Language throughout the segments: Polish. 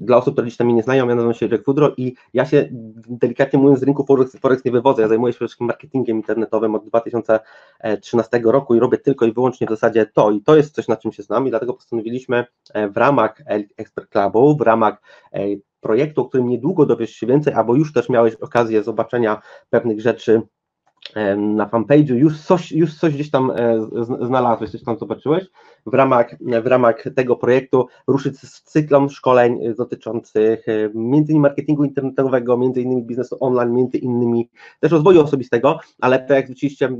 dla osób, które dziś tam mnie nie znają, ja nazywam się Jack Fudro i ja się delikatnie mówiąc z rynku Forex, Forex nie wywodzę, ja zajmuję się przede wszystkim marketingiem internetowym od 2013 roku i robię tylko i wyłącznie w zasadzie to. I to jest coś, na czym się znam i dlatego postanowiliśmy w ramach Expert Clubu, w ramach projektu, o którym niedługo dowiesz się więcej, albo już też miałeś okazję zobaczenia pewnych rzeczy na fanpage'u, już coś, już coś gdzieś tam e, znalazłeś, coś tam zobaczyłeś, w ramach, w ramach tego projektu ruszyć z cyklem szkoleń dotyczących e, między innymi marketingu internetowego, między innymi biznesu online, między innymi też rozwoju osobistego, ale tak jak zwróciliście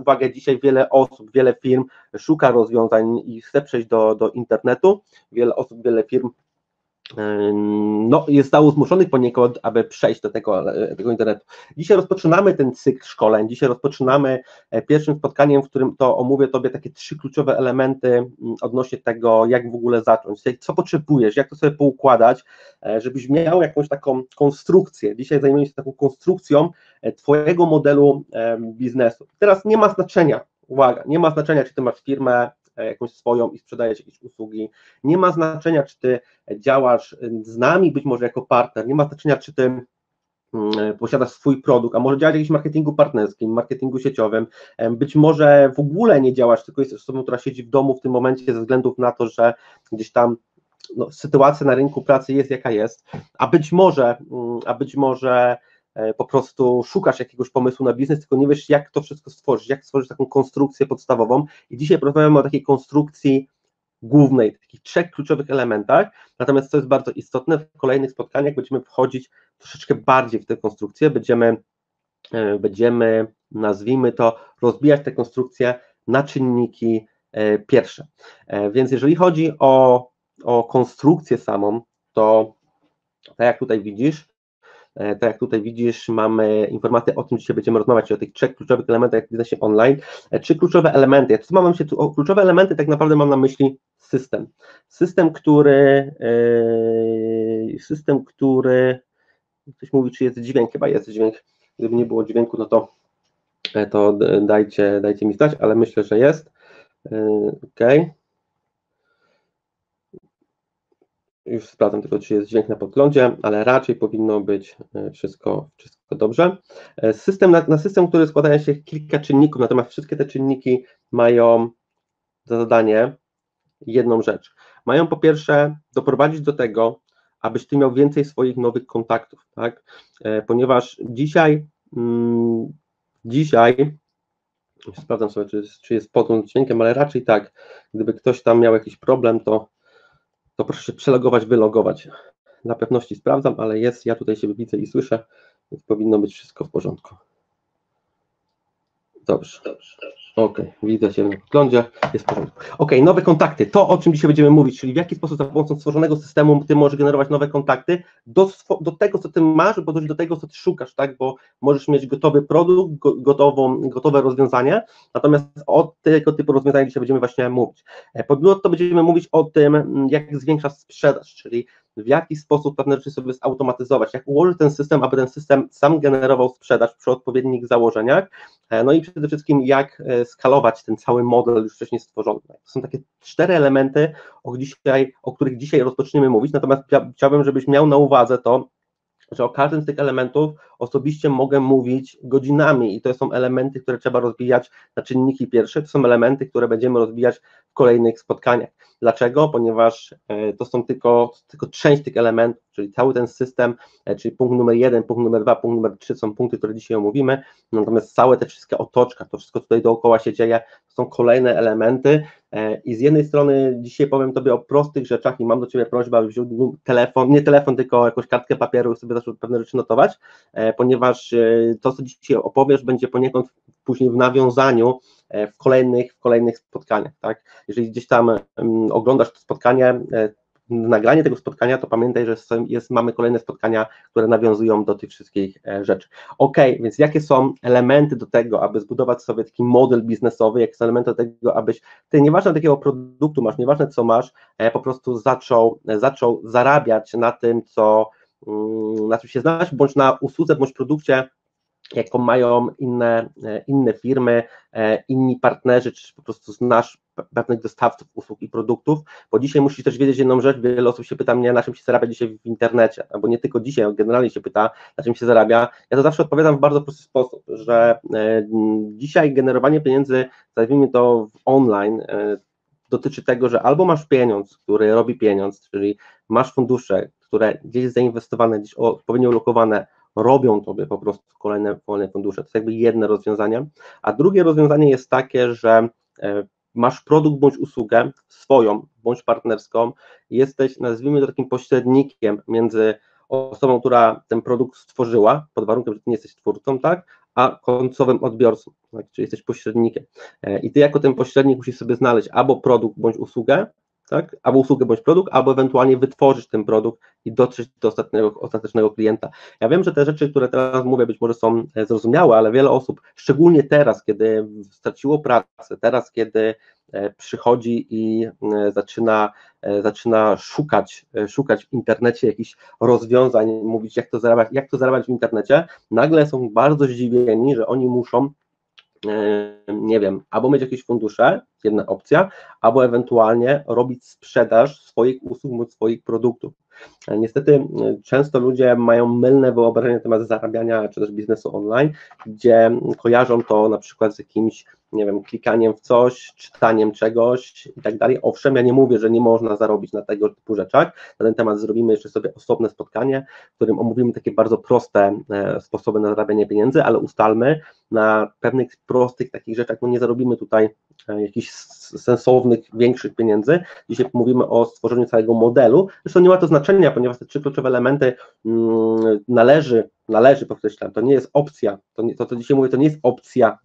uwagę, dzisiaj wiele osób, wiele firm szuka rozwiązań i chce przejść do, do internetu, wiele osób, wiele firm no, zostało zmuszonych poniekąd, aby przejść do tego, e, tego internetu. Dzisiaj rozpoczynamy ten cykl szkoleń, dzisiaj rozpoczynamy e, pierwszym spotkaniem, w którym to omówię Tobie takie trzy kluczowe elementy odnośnie tego, jak w ogóle zacząć, co potrzebujesz, jak to sobie poukładać, e, żebyś miał jakąś taką konstrukcję. Dzisiaj zajmujemy się taką konstrukcją Twojego modelu biznesu. Teraz nie ma znaczenia, uwaga, nie ma znaczenia, czy Ty masz firmę E, jakąś swoją i sprzedajesz jakieś usługi. Nie ma znaczenia, czy ty działasz z nami, być może jako partner, nie ma znaczenia, czy ty mm, posiadasz swój produkt, a może działać w jakimś marketingu partnerskim, marketingu sieciowym, być może w ogóle nie działasz, tylko jesteś osobą, która siedzi w domu w tym momencie ze względu na to, że gdzieś tam no, sytuacja na rynku pracy jest jaka jest, a być może, mm, a być może E, po prostu szukasz jakiegoś pomysłu na biznes, tylko nie wiesz, jak to wszystko stworzyć, jak stworzyć taką konstrukcję podstawową. I dzisiaj porozmawiamy o takiej konstrukcji głównej, takich trzech kluczowych elementach. Natomiast co jest bardzo istotne, w kolejnych spotkaniach będziemy wchodzić troszeczkę bardziej w tę konstrukcję, będziemy, e, będziemy nazwijmy to, rozbijać tę konstrukcję na czynniki e, pierwsze. Więc jeżeli chodzi o, o konstrukcję samą, to tak jak tutaj widzisz, E, tak jak tutaj widzisz, mamy informacje o tym, dzisiaj będziemy rozmawiać o tych trzech kluczowych elementach biznesie online. E, trzy kluczowe elementy. Co mam tu, o kluczowe elementy tak naprawdę mam na myśli system. System, który yy, system, który ktoś mówi, czy jest dźwięk, chyba jest dźwięk. Gdyby nie było dźwięku, no to, to dajcie, dajcie mi znać, ale myślę, że jest. Yy, OK. Już sprawdzam tylko, czy jest dźwięk na podglądzie, ale raczej powinno być e, wszystko, wszystko dobrze. E, system, na, na system, który składa się kilka czynników, natomiast wszystkie te czynniki mają za zadanie jedną rzecz. Mają po pierwsze doprowadzić do tego, abyś ty miał więcej swoich nowych kontaktów, tak? E, ponieważ dzisiaj, mm, dzisiaj, sprawdzam sobie, czy czy jest podłącz dźwiękiem, ale raczej tak, gdyby ktoś tam miał jakiś problem, to to proszę się przelogować, wylogować. Na pewności sprawdzam, ale jest, ja tutaj się widzę i słyszę, więc powinno być wszystko w porządku. Dobrze. Dobrze, dobrze. Ok, widzę się na jest w porządku. Ok, nowe kontakty, to o czym dzisiaj będziemy mówić, czyli w jaki sposób za pomocą stworzonego systemu ty możesz generować nowe kontakty do, do tego, co ty masz, bo do tego, co ty szukasz, tak, bo możesz mieć gotowy produkt, gotową, gotowe rozwiązanie, natomiast o tego typu rozwiązaniach dzisiaj będziemy właśnie mówić. E, Ponadto będziemy mówić o tym, jak zwiększasz sprzedaż, czyli w jaki sposób pewne rzeczy sobie zautomatyzować, jak ułożyć ten system, aby ten system sam generował sprzedaż przy odpowiednich założeniach, e, no i przede wszystkim jak e, skalować ten cały model już wcześniej stworzony. To są takie cztery elementy, o, dzisiaj, o których dzisiaj rozpoczniemy mówić, natomiast chciałbym, żebyś miał na uwadze to, że o każdym z tych elementów osobiście mogę mówić godzinami i to są elementy, które trzeba rozbijać na czynniki pierwsze, to są elementy, które będziemy rozbijać w kolejnych spotkaniach. Dlaczego? Ponieważ e, to są tylko, tylko część tych elementów, czyli cały ten system, e, czyli punkt numer jeden, punkt numer dwa, punkt numer trzy są punkty, które dzisiaj omówimy, natomiast całe te wszystkie otoczka, to wszystko tutaj dookoła się dzieje, są kolejne elementy e, i z jednej strony dzisiaj powiem Tobie o prostych rzeczach i mam do Ciebie prośbę, abyś wziął telefon, nie telefon, tylko jakąś kartkę papieru i sobie zaczął pewne rzeczy notować, ponieważ to, co dzisiaj opowiesz, będzie poniekąd później w nawiązaniu w kolejnych, w kolejnych spotkaniach, tak? Jeżeli gdzieś tam oglądasz to spotkanie, nagranie tego spotkania, to pamiętaj, że jest, mamy kolejne spotkania, które nawiązują do tych wszystkich e, rzeczy. Ok, więc jakie są elementy do tego, aby zbudować sobie taki model biznesowy, jakie są elementy do tego, abyś ty, nieważne takiego produktu masz, nieważne co masz, e, po prostu zaczął, zaczął zarabiać na tym, co, mm, na czym się znasz, bądź na usłudze, bądź produkcie, jaką mają inne, e, inne firmy, e, inni partnerzy, czy po prostu znasz pewnych dostawców usług i produktów, bo dzisiaj musisz też wiedzieć jedną rzecz, wiele osób się pyta mnie, na czym się zarabia dzisiaj w internecie, albo nie tylko dzisiaj, generalnie się pyta, na czym się zarabia. Ja to zawsze odpowiadam w bardzo prosty sposób, że e, dzisiaj generowanie pieniędzy, nazwijmy to online, dotyczy tego, że albo masz pieniądz, który robi pieniądz, czyli masz fundusze, które gdzieś zainwestowane, gdzieś odpowiednio ulokowane, robią tobie po prostu kolejne, kolejne fundusze. To jest jakby jedno rozwiązanie. A drugie rozwiązanie jest takie, że e, masz produkt bądź usługę swoją, bądź partnerską, jesteś, nazwijmy to takim pośrednikiem między osobą, która ten produkt stworzyła, pod warunkiem, że ty nie jesteś twórcą, tak, a końcowym odbiorcą, tak, czyli jesteś pośrednikiem. E, I ty jako ten pośrednik musisz sobie znaleźć albo produkt bądź usługę, tak? albo usługę bądź produkt, albo ewentualnie wytworzyć ten produkt i dotrzeć do ostatniego, ostatecznego klienta. Ja wiem, że te rzeczy, które teraz mówię, być może są e, zrozumiałe, ale wiele osób, szczególnie teraz, kiedy straciło pracę, teraz, kiedy e, przychodzi i e, zaczyna, zaczyna szukać, szukać w internecie jakichś rozwiązań, mówić, jak to zarabiać, jak to zarabiać w internecie, nagle są bardzo zdziwieni, że oni muszą nie wiem, albo mieć jakieś fundusze, jedna opcja, albo ewentualnie robić sprzedaż swoich usług bądź swoich produktów. Niestety często ludzie mają mylne wyobrażenie na temat zarabiania czy też biznesu online, gdzie kojarzą to na przykład z jakimś nie wiem, klikaniem w coś, czytaniem czegoś i tak dalej. Owszem, ja nie mówię, że nie można zarobić na tego typu rzeczach. Na ten temat zrobimy jeszcze sobie osobne spotkanie, w którym omówimy takie bardzo proste e, sposoby na zarabianie pieniędzy, ale ustalmy na pewnych prostych takich rzeczach, no nie zarobimy tutaj e, jakichś sensownych, większych pieniędzy. Dzisiaj mówimy o stworzeniu całego modelu. Zresztą nie ma to znaczenia, ponieważ te trzy kluczowe elementy mm, należy, należy podkreślam, to nie jest opcja, to, nie, to, to dzisiaj mówię, to nie jest opcja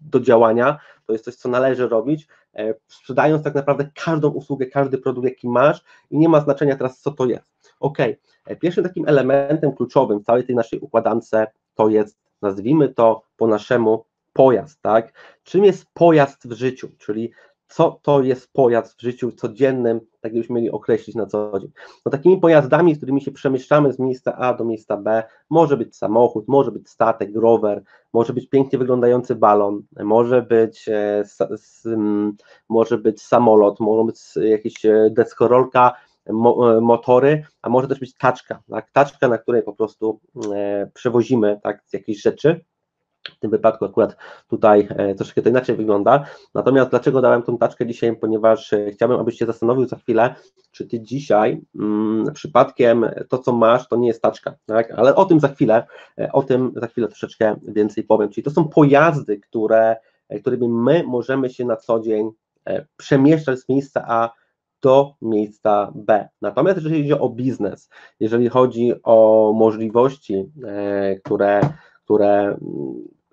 do działania, to jest coś, co należy robić, e, sprzedając tak naprawdę każdą usługę, każdy produkt, jaki masz i nie ma znaczenia teraz, co to jest. Ok, e, pierwszym takim elementem kluczowym całej tej naszej układance to jest, nazwijmy to po naszemu, pojazd, tak? Czym jest pojazd w życiu, czyli co to jest pojazd w życiu codziennym, tak byśmy mieli określić na co dzień. No takimi pojazdami, z którymi się przemieszczamy z miejsca A do miejsca B, może być samochód, może być statek, rower, może być pięknie wyglądający balon, może być, e, może być samolot, może być jakieś e, deskorolka, mo, e, motory, a może też być taczka, tak? taczka, na której po prostu przewozimy tak, jakieś rzeczy, w tym wypadku akurat tutaj e, troszkę to inaczej wygląda. Natomiast dlaczego dałem tą taczkę dzisiaj? Ponieważ e, chciałbym, abyś się zastanowił za chwilę, czy ty dzisiaj mm, przypadkiem to, co masz, to nie jest taczka, tak? Ale o tym za chwilę, e, o tym za chwilę troszeczkę więcej powiem. Czyli to są pojazdy, które, którymi my możemy się na co dzień przemieszczać z miejsca A do miejsca B. Natomiast jeżeli chodzi o biznes, jeżeli chodzi o możliwości, które, które mm,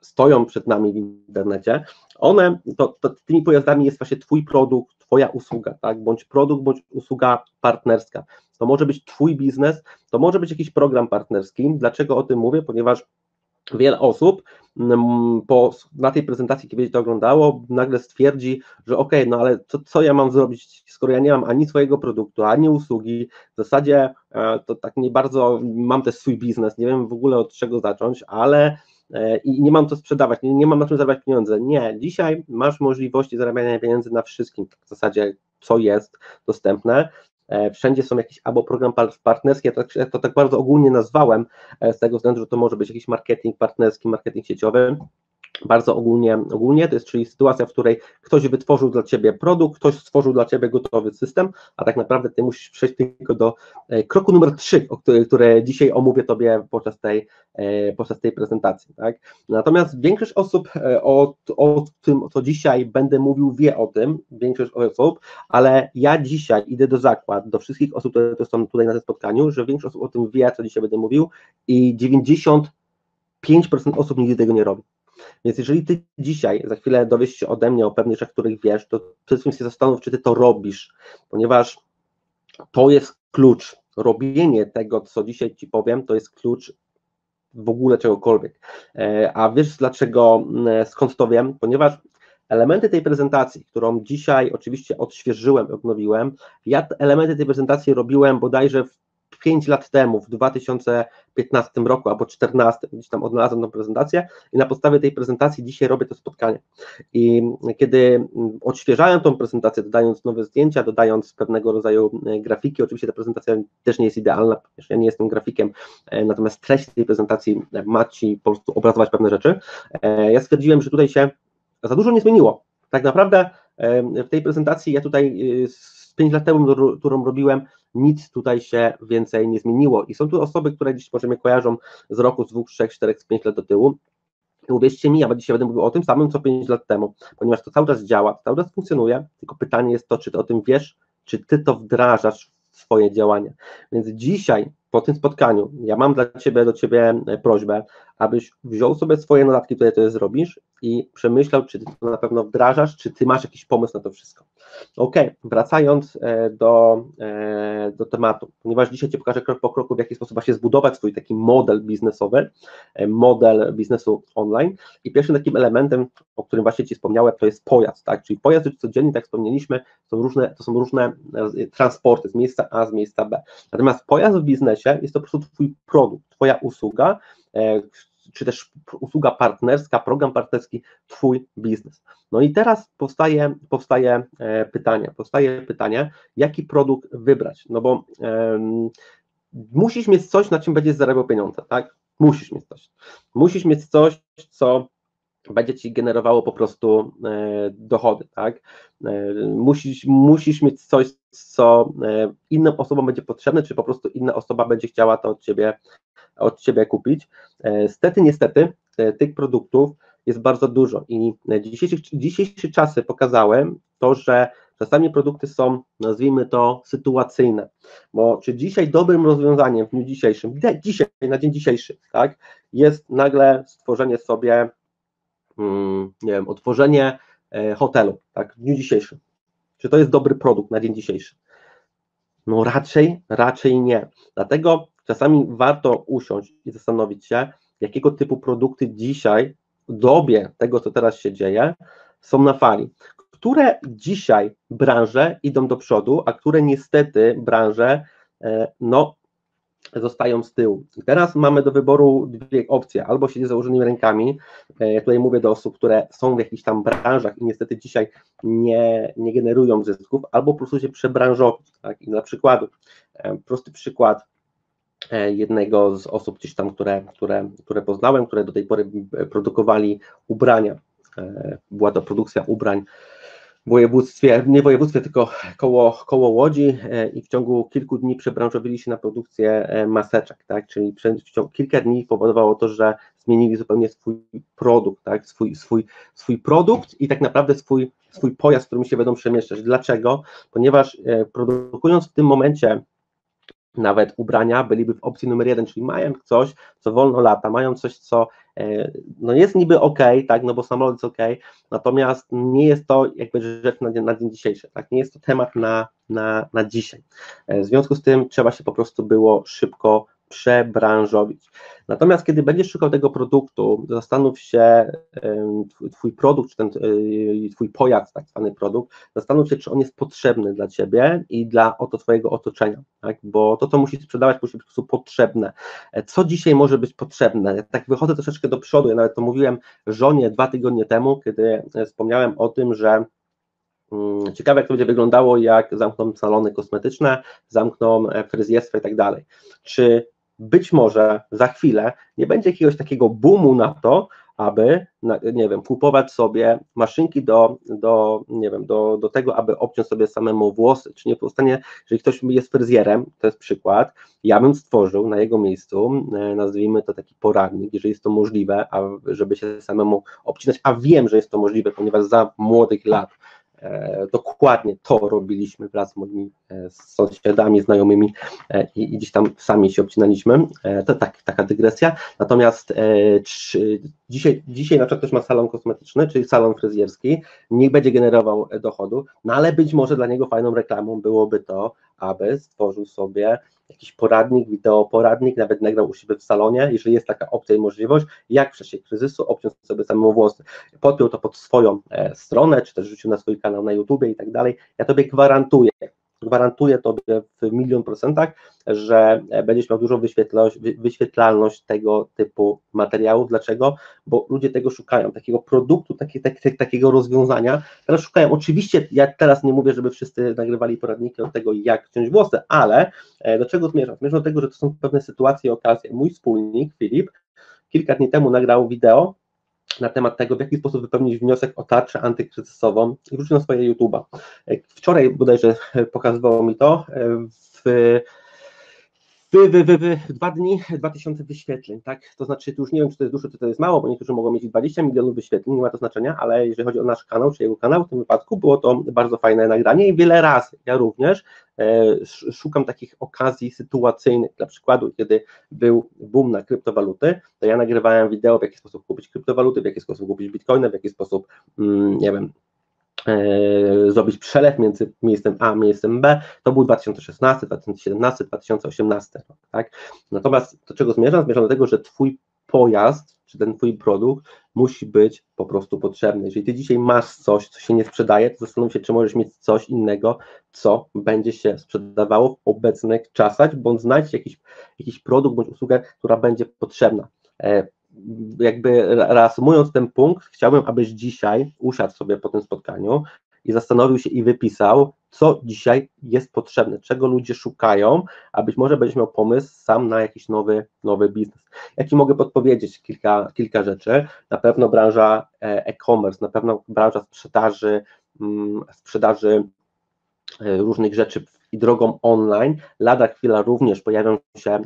stoją przed nami w internecie, one, to, to tymi pojazdami jest właśnie Twój produkt, Twoja usługa, tak, bądź produkt, bądź usługa partnerska. To może być Twój biznes, to może być jakiś program partnerski. Dlaczego o tym mówię? Ponieważ wiele osób mm, po, na tej prezentacji, kiedy to oglądało, nagle stwierdzi, że ok, no ale co, co ja mam zrobić, skoro ja nie mam ani swojego produktu, ani usługi, w zasadzie e, to tak nie bardzo mam też swój biznes, nie wiem w ogóle od czego zacząć, ale i nie mam to sprzedawać, nie, nie mam na czym zarabiać pieniądze. Nie, dzisiaj masz możliwości zarabiania pieniędzy na wszystkim, w zasadzie co jest dostępne. E, wszędzie są jakieś albo program partnerski, ja to, to tak bardzo ogólnie nazwałem, e, z tego względu, że to może być jakiś marketing partnerski, marketing sieciowy, bardzo ogólnie, ogólnie, to jest czyli sytuacja, w której ktoś wytworzył dla Ciebie produkt, ktoś stworzył dla Ciebie gotowy system, a tak naprawdę Ty musisz przejść tylko do e, kroku numer 3, które, które dzisiaj omówię Tobie podczas tej, e, podczas tej prezentacji. Tak? Natomiast większość osób e, o, o tym, co dzisiaj będę mówił, wie o tym, większość osób, ale ja dzisiaj idę do zakład, do wszystkich osób, które są tutaj na tym spotkaniu, że większość osób o tym wie, co dzisiaj będę mówił i 95% osób nigdy tego nie robi. Więc jeżeli ty dzisiaj, za chwilę dowiesz się ode mnie o pewnych rzeczach, których wiesz, to przede wszystkim się zastanów, czy ty to robisz, ponieważ to jest klucz. Robienie tego, co dzisiaj ci powiem, to jest klucz w ogóle czegokolwiek. E, a wiesz dlaczego, skąd to wiem? Ponieważ elementy tej prezentacji, którą dzisiaj oczywiście odświeżyłem, odnowiłem, ja elementy tej prezentacji robiłem bodajże w 5 lat temu, w 2015 roku albo 2014, gdzieś tam odnalazłem tą prezentację i na podstawie tej prezentacji dzisiaj robię to spotkanie. I kiedy odświeżałem tą prezentację, dodając nowe zdjęcia, dodając pewnego rodzaju e, grafiki, oczywiście ta prezentacja też nie jest idealna, ponieważ ja nie jestem grafikiem, e, natomiast treść tej prezentacji ma Ci po prostu obrazować pewne rzeczy, ja stwierdziłem, że tutaj się za dużo nie zmieniło. Tak naprawdę w tej prezentacji ja tutaj z 5 lat temu, którą robiłem, nic tutaj się więcej nie zmieniło. I są tu osoby, które dziś może mnie kojarzą z roku, z dwóch, trzech, czterech, z pięć lat do tyłu. I uwierzcie mi, ja dzisiaj będę mówił o tym samym, co 5 lat temu, ponieważ to cały czas działa, cały czas funkcjonuje, tylko pytanie jest to, czy ty o tym wiesz, czy ty to wdrażasz w swoje działania. Więc dzisiaj po tym spotkaniu ja mam dla Ciebie, do Ciebie e, prośbę, abyś wziął sobie swoje notatki, które to zrobisz i przemyślał, czy Ty to na pewno wdrażasz, czy Ty masz jakiś pomysł na to wszystko. Ok, wracając e, do, e, do tematu, ponieważ dzisiaj Ci pokażę krok po kroku, w jaki sposób się zbudować swój taki model biznesowy, model biznesu online. I pierwszym takim elementem, o którym właśnie Ci wspomniałem, to jest pojazd, tak, czyli pojazd codziennie, tak wspomnieliśmy, są różne, to są różne transporty z miejsca A, z miejsca B, natomiast pojazd w biznesie jest to po prostu Twój produkt, Twoja usługa, e, czy też usługa partnerska, program partnerski, Twój biznes. No i teraz powstaje, powstaje e, pytanie, powstaje pytanie, jaki produkt wybrać, no bo um, musisz mieć coś, na czym będziesz zarabiał pieniądze, tak? Musisz mieć coś. Musisz mieć coś, co będzie ci generowało po prostu e, dochody, tak? E, musisz, musisz mieć coś, co e, innym osobom będzie potrzebne, czy po prostu inna osoba będzie chciała to od ciebie, od ciebie kupić. Stety, niestety, tych produktów jest bardzo dużo i dzisiejsze, dzisiejsze czasy pokazały to, że czasami produkty są, nazwijmy to, sytuacyjne, bo czy dzisiaj dobrym rozwiązaniem w dniu dzisiejszym, dzisiaj, na dzień dzisiejszy, tak, jest nagle stworzenie sobie nie wiem, otworzenie e, hotelu, tak, w dniu dzisiejszym. Czy to jest dobry produkt na dzień dzisiejszy? No raczej, raczej nie. Dlatego czasami warto usiąść i zastanowić się, jakiego typu produkty dzisiaj, w dobie tego, co teraz się dzieje, są na fali. Które dzisiaj branże idą do przodu, a które niestety branże e, no, zostają z tyłu. Teraz mamy do wyboru dwie opcje, albo siedzieć założonymi rękami, e, tutaj mówię do osób, które są w jakichś tam branżach i niestety dzisiaj nie, nie generują zysków, albo po prostu się przebranżowić, tak? I na przykład, e, prosty przykład e, jednego z osób gdzieś tam, które, które, które poznałem, które do tej pory produkowali ubrania, była to produkcja ubrań województwie, nie województwie, tylko koło, koło Łodzi e, i w ciągu kilku dni przebranżowili się na produkcję e, maseczek, tak, czyli ciągu kilka dni powodowało to, że zmienili zupełnie swój produkt, tak, swój, swój, swój produkt i tak naprawdę swój, swój pojazd, którym się będą przemieszczać. Dlaczego? Ponieważ e, produkując w tym momencie nawet ubrania byliby w opcji numer jeden, czyli mają coś, co wolno lata, mają coś, co e, no jest niby ok, tak, no bo samolot jest ok, natomiast nie jest to jakby rzecz na, na dzień dzisiejszy, tak, nie jest to temat na, na, na dzisiaj. E, w związku z tym trzeba się po prostu było szybko przebranżowić. Natomiast kiedy będziesz szukał tego produktu, zastanów się, Twój produkt, czy ten y, Twój pojazd, tak zwany produkt, zastanów się, czy on jest potrzebny dla Ciebie i dla oto Twojego otoczenia, tak? bo to, co musisz sprzedawać, musi być po prostu potrzebne. E, co dzisiaj może być potrzebne? tak wychodzę troszeczkę do przodu, ja nawet to mówiłem żonie dwa tygodnie temu, kiedy e, wspomniałem o tym, że mm, Ciekawe, jak to będzie wyglądało, jak zamkną salony kosmetyczne, zamkną e, fryzjerstwo i tak dalej. Czy być może za chwilę nie będzie jakiegoś takiego boomu na to, aby, nie wiem, kupować sobie maszynki do, do nie wiem, do, do tego, aby obciąć sobie samemu włosy, czy nie powstanie, jeżeli ktoś jest fryzjerem, to jest przykład, ja bym stworzył na jego miejscu, e, nazwijmy to taki poradnik, jeżeli jest to możliwe, a żeby się samemu obcinać, a wiem, że jest to możliwe, ponieważ za młodych lat dokładnie to robiliśmy wraz z moimi e, sąsiadami, znajomymi e, i, i gdzieś tam sami się obcinaliśmy. To tak, taka dygresja. Natomiast czy, dzisiaj, dzisiaj na przykład ktoś ma salon kosmetyczny, czyli salon fryzjerski, nie będzie generował dochodu, no ale być może dla niego fajną reklamą byłoby to, aby stworzył sobie jakiś poradnik, wideo poradnik, nawet nagrał u siebie w salonie, jeżeli jest taka opcja i możliwość, jak w czasie kryzysu obciąć sobie samemu włosy. Podpiął to pod swoją e, stronę, czy też rzucił na swój kanał na YouTube i tak dalej. Ja Tobie gwarantuję, gwarantuję Tobie w milion procentach, że będziesz miał dużą wyświetlalność, tego typu materiałów. Dlaczego? Bo ludzie tego szukają, takiego produktu, taki, taki, takiego rozwiązania. Teraz szukają, oczywiście ja teraz nie mówię, żeby wszyscy nagrywali poradniki od tego, jak ciąć włosy, ale e, do czego zmierzam? Zmierzam do tego, że to są pewne sytuacje, okazje. Mój wspólnik, Filip, kilka dni temu nagrał wideo, na temat tego, w jaki sposób wypełnić wniosek o tarczę antykryzysową i wrzucił na swoje YouTube'a. Wczoraj bodajże pokazywało mi to w wy, wy, wy, wy, dwa dni, 2000 wyświetleń, tak? To znaczy, tu już nie wiem, czy to jest dużo, czy to jest mało, bo niektórzy mogą mieć 20 milionów wyświetleń, nie ma to znaczenia, ale jeżeli chodzi o nasz kanał, czy jego kanał, w tym wypadku było to bardzo fajne nagranie i wiele razy, ja również e, szukam takich okazji sytuacyjnych, dla przykładu, kiedy był boom na kryptowaluty, to ja nagrywałem wideo, w jaki sposób kupić kryptowaluty, w jaki sposób kupić bitcoiny, w jaki sposób, mm, nie wiem, zrobić przelew między miejscem A a miejscem B, to był 2016, 2017, 2018 rok, tak? Natomiast do czego zmierzam? Zmierzam do tego, że Twój pojazd, czy ten Twój produkt musi być po prostu potrzebny. Jeżeli Ty dzisiaj masz coś, co się nie sprzedaje, to zastanów się, czy możesz mieć coś innego, co będzie się sprzedawało w obecnych czasach, bądź znajdź jakiś, jakiś produkt bądź usługę, która będzie potrzebna. Jakby reasumując ten punkt, chciałbym, abyś dzisiaj usiadł sobie po tym spotkaniu i zastanowił się i wypisał, co dzisiaj jest potrzebne, czego ludzie szukają, a być może będziesz miał pomysł sam na jakiś nowy, nowy biznes. Ja Ci mogę podpowiedzieć kilka, kilka rzeczy. Na pewno branża e, e-commerce, na pewno branża sprzedaży, mm, sprzedaży różnych rzeczy i drogą online. Lada chwila również pojawią się e,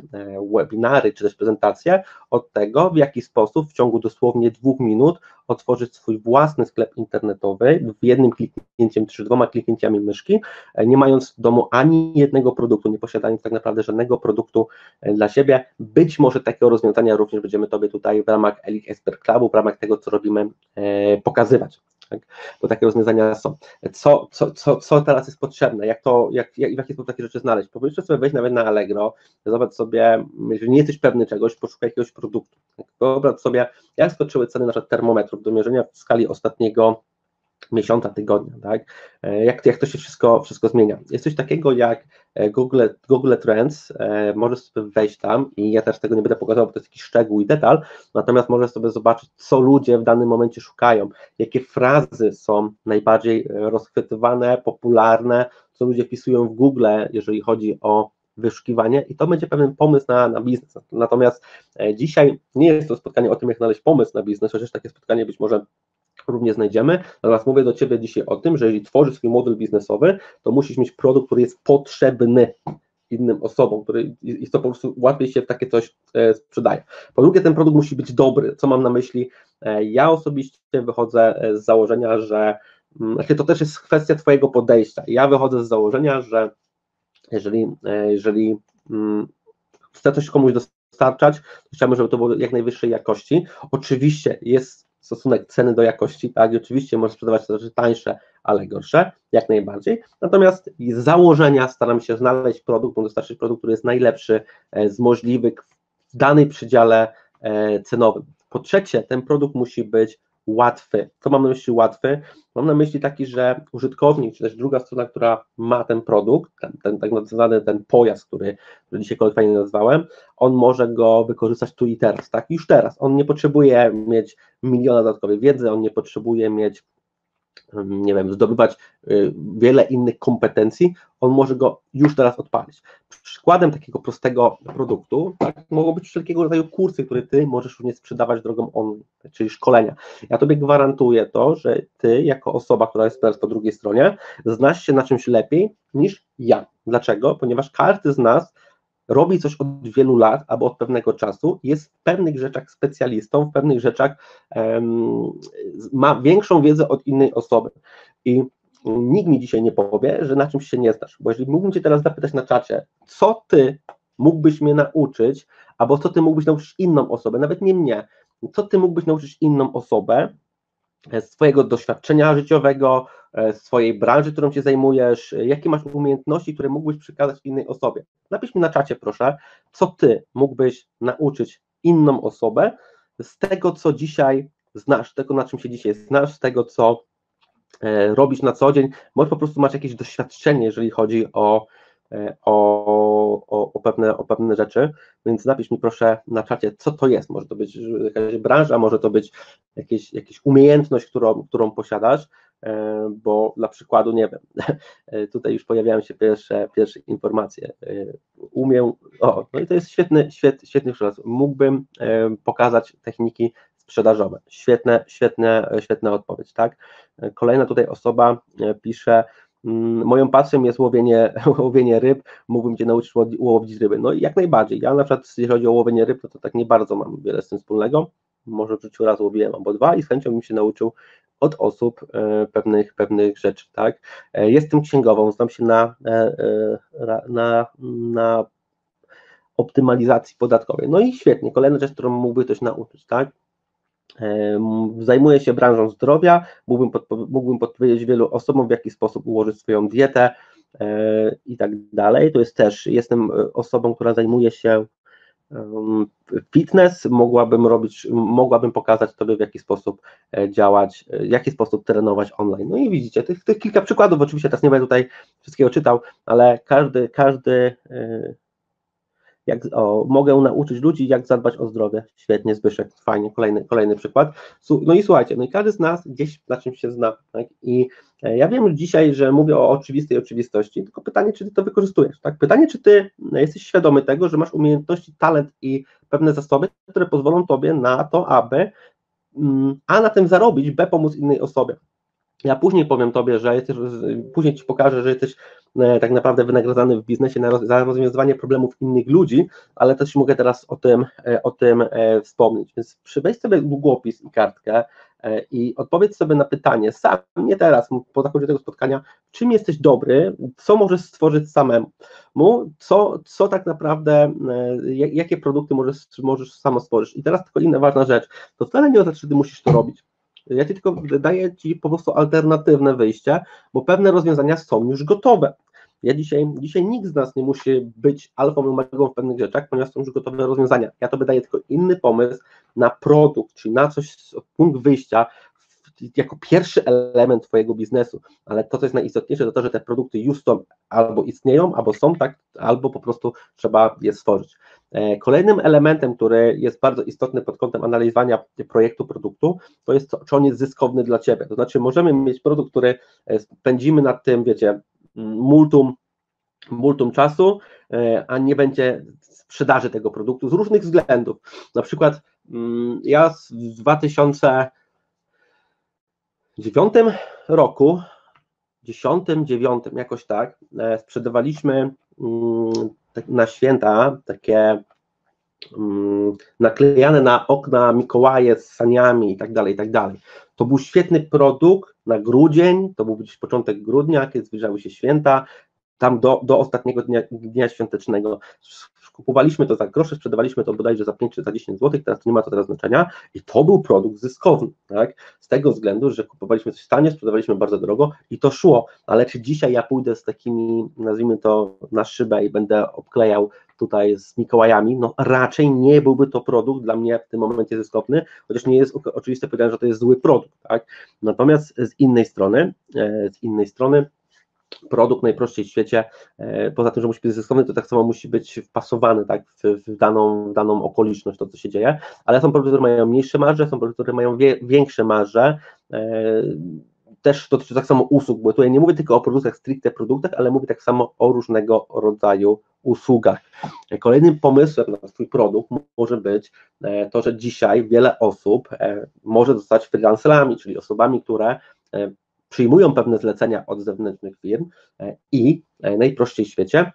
webinary czy też prezentacje od tego, w jaki sposób w ciągu dosłownie dwóch minut otworzyć swój własny sklep internetowy w jednym kliknięciem czy dwoma kliknięciami myszki, e, nie mając w domu ani jednego produktu, nie posiadając tak naprawdę żadnego produktu e, dla siebie. Być może takiego rozwiązania również będziemy Tobie tutaj w ramach Elite Expert Clubu, w ramach tego, co robimy, pokazywać tak? bo takie rozwiązania są. Co, co, co, co teraz jest potrzebne, jak to, jak, jak, w jaki sposób takie rzeczy znaleźć? Powinniście sobie wejść nawet na Allegro, zobacz sobie, jeżeli nie jesteś pewny czegoś, poszukaj jakiegoś produktu. Tak? Wyobraź sobie, jak skoczyły ceny naszych termometrów do mierzenia w skali ostatniego miesiąca, tygodnia, tak? E, jak, jak to się wszystko, wszystko zmienia. Jest coś takiego jak e, Google, Google Trends, e, możesz sobie wejść tam i ja też tego nie będę pokazał, bo to jest jakiś szczegół i detal, natomiast możesz sobie zobaczyć, co ludzie w danym momencie szukają, jakie frazy są najbardziej rozchwytywane, popularne, co ludzie wpisują w Google, jeżeli chodzi o wyszukiwanie i to będzie pewien pomysł na, na biznes. Natomiast dzisiaj nie jest to spotkanie o tym, jak znaleźć pomysł na biznes, chociaż takie spotkanie być może również znajdziemy. Natomiast mówię do Ciebie dzisiaj o tym, że jeżeli tworzysz swój model biznesowy, to musisz mieć produkt, który jest potrzebny innym osobom, który i to po prostu łatwiej się w takie coś e, sprzedaje. Po drugie, ten produkt musi być dobry. Co mam na myśli? E, ja osobiście wychodzę e, z założenia, że mm, znaczy to też jest kwestia Twojego podejścia. Ja wychodzę z założenia, że jeżeli, jeżeli mm, chcę coś komuś dostarczać, to chciałbym, żeby to było jak najwyższej jakości. Oczywiście jest stosunek ceny do jakości, tak, i oczywiście może sprzedawać rzeczy tańsze, ale gorsze, jak najbardziej, natomiast z założenia staram się znaleźć produkt, dostarczyć produkt, który jest najlepszy e, z możliwych w danej przedziale e, cenowym. Po trzecie, ten produkt musi być łatwy. Co mam na myśli łatwy? Mam na myśli taki, że użytkownik, czy też druga strona, która ma ten produkt, ten, ten tak nazwany ten pojazd, który, który dzisiaj fajnie nazwałem, on może go wykorzystać tu i teraz, tak? Już teraz. On nie potrzebuje mieć miliona dodatkowej wiedzy, on nie potrzebuje mieć nie wiem, zdobywać y, wiele innych kompetencji, on może go już teraz odpalić. Przykładem takiego prostego produktu tak, mogą być wszelkiego rodzaju kursy, które ty możesz również sprzedawać drogą online, czyli szkolenia. Ja tobie gwarantuję to, że ty jako osoba, która jest teraz po drugiej stronie, znasz się na czymś lepiej niż ja. Dlaczego? Ponieważ każdy z nas robi coś od wielu lat albo od pewnego czasu, jest w pewnych rzeczach specjalistą, w pewnych rzeczach um, ma większą wiedzę od innej osoby. I nikt mi dzisiaj nie powie, że na czymś się nie znasz, bo jeżeli mógłbym Cię teraz zapytać na czacie, co Ty mógłbyś mnie nauczyć, albo co Ty mógłbyś nauczyć inną osobę, nawet nie mnie, co Ty mógłbyś nauczyć inną osobę, z Twojego doświadczenia życiowego, swojej branży, którą Cię zajmujesz, jakie masz umiejętności, które mógłbyś przekazać innej osobie. Napisz mi na czacie, proszę, co Ty mógłbyś nauczyć inną osobę z tego, co dzisiaj znasz, tego, na czym się dzisiaj znasz, z tego, co robisz na co dzień, może po prostu masz jakieś doświadczenie, jeżeli chodzi o, o, o, o, pewne, o pewne rzeczy, więc napisz mi proszę na czacie, co to jest, może to być jakaś branża, może to być jakieś, jakaś umiejętność, którą, którą posiadasz, E, bo dla przykładu, nie wiem, tutaj już pojawiają się pierwsze, pierwsze informacje. E, umiem, o, no i to jest świetny, świetny, świetny przykład. Mógłbym e, pokazać techniki sprzedażowe. Świetne, świetne, świetna odpowiedź, tak? Kolejna tutaj osoba pisze, mm, moją pasją jest łowienie, łowienie ryb, mógłbym Cię nauczyć łowić ryby. No i jak najbardziej. Ja na przykład, jeśli chodzi o łowienie ryb, to, to tak nie bardzo mam wiele z tym wspólnego. Może w życiu raz łowiłem albo dwa i z chęcią bym się nauczył od osób e, pewnych, pewnych rzeczy, tak. E, jestem księgową, znam się na, e, na, na optymalizacji podatkowej. No i świetnie, kolejna rzecz, którą mógłby ktoś nauczyć, tak. Zajmuję się branżą zdrowia, mógłbym, podpo mógłbym podpowiedzieć wielu osobom, w jaki sposób ułożyć swoją dietę i tak dalej. To jest też, jestem osobą, która zajmuje się fitness, mogłabym robić, mogłabym pokazać Tobie, w jaki sposób e, działać, e, w jaki sposób trenować online. No i widzicie, tych, tych kilka przykładów, oczywiście teraz nie będę tutaj wszystkiego czytał, ale każdy, każdy e, jak, o, mogę nauczyć ludzi, jak zadbać o zdrowie. Świetnie, Zbyszek, fajnie, kolejny, kolejny przykład. No i słuchajcie, no i każdy z nas gdzieś na czymś się zna. Tak? I e, ja wiem dzisiaj, że mówię o oczywistej oczywistości, tylko pytanie, czy ty to wykorzystujesz. Tak? Pytanie, czy ty jesteś świadomy tego, że masz umiejętności, talent i pewne zasoby, które pozwolą tobie na to, aby mm, a na tym zarobić, b pomóc innej osobie. Ja później powiem Tobie, że jesteś, później Ci pokażę, że jesteś tak naprawdę wynagradzany w biznesie na za rozwiązywanie problemów innych ludzi, ale też mogę teraz o tym, e, o tym e, wspomnieć. Więc weź sobie długopis i kartkę i odpowiedz sobie na pytanie, sam, nie teraz, po zakończeniu tego spotkania, czym jesteś dobry, co możesz stworzyć samemu, co, co tak naprawdę, jakie produkty możesz, możesz samo stworzyć. I teraz tylko inna ważna rzecz, to wcale nie oznacza, że Ty musisz to robić ja ci tylko daję ci po prostu alternatywne wyjście, bo pewne rozwiązania są już gotowe. Ja dzisiaj, dzisiaj nikt z nas nie musi być alfą w pewnych rzeczach, ponieważ są już gotowe rozwiązania. Ja to daję tylko inny pomysł na produkt, czyli na coś, punkt wyjścia, jako pierwszy element Twojego biznesu, ale to, co jest najistotniejsze, to to, że te produkty już są, albo istnieją, albo są, tak, albo po prostu trzeba je stworzyć. E, kolejnym elementem, który jest bardzo istotny pod kątem analizowania projektu produktu, to jest, to, czy on jest zyskowny dla Ciebie. To znaczy, możemy mieć produkt, który e, spędzimy nad tym, wiecie, multum, multum czasu, e, a nie będzie sprzedaży tego produktu z różnych względów. Na przykład mm, ja w 2000 dziewiątym roku, dziesiątym, dziewiątym, jakoś tak, e, sprzedawaliśmy mm, tak na święta takie mm, naklejane na okna Mikołaje z saniami i tak dalej, i tak dalej. To był świetny produkt na grudzień, to był gdzieś początek grudnia, kiedy zbliżały się święta, tam do, do ostatniego dnia, dnia świątecznego kupowaliśmy to za grosze, sprzedawaliśmy to bodajże za 5 czy za 10 zł, teraz nie ma to teraz znaczenia i to był produkt zyskowny, tak? Z tego względu, że kupowaliśmy coś tanie, sprzedawaliśmy bardzo drogo i to szło, ale czy dzisiaj ja pójdę z takimi, nazwijmy to na szybę i będę obklejał tutaj z Mikołajami, no raczej nie byłby to produkt dla mnie w tym momencie zyskowny, chociaż nie jest oczywiste powiedziane, że to jest zły produkt, tak? Natomiast z innej strony, e, z innej strony produkt najprościej w świecie, e, poza tym, że musi być zyskowny, to tak samo musi być wpasowany tak, w, w, daną, w daną okoliczność, to co się dzieje, ale są produkty, które mają mniejsze marże, są produkty, które mają wie, większe marże, e, też dotyczy tak samo usług, bo tutaj nie mówię tylko o produktach, stricte produktach, ale mówię tak samo o różnego rodzaju usługach. Kolejnym pomysłem na swój produkt może być e, to, że dzisiaj wiele osób może zostać freelancerami, czyli osobami, które przyjmują pewne zlecenia od zewnętrznych firm e, i e, najprościej w świecie,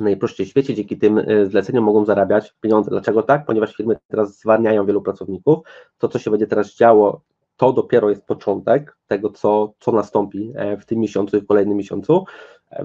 najprościej w świecie, dzięki tym e, zleceniom mogą zarabiać pieniądze. Dlaczego tak? Ponieważ firmy teraz zwalniają wielu pracowników. To, co się będzie teraz działo, to dopiero jest początek tego, co, co nastąpi w tym miesiącu i w kolejnym miesiącu.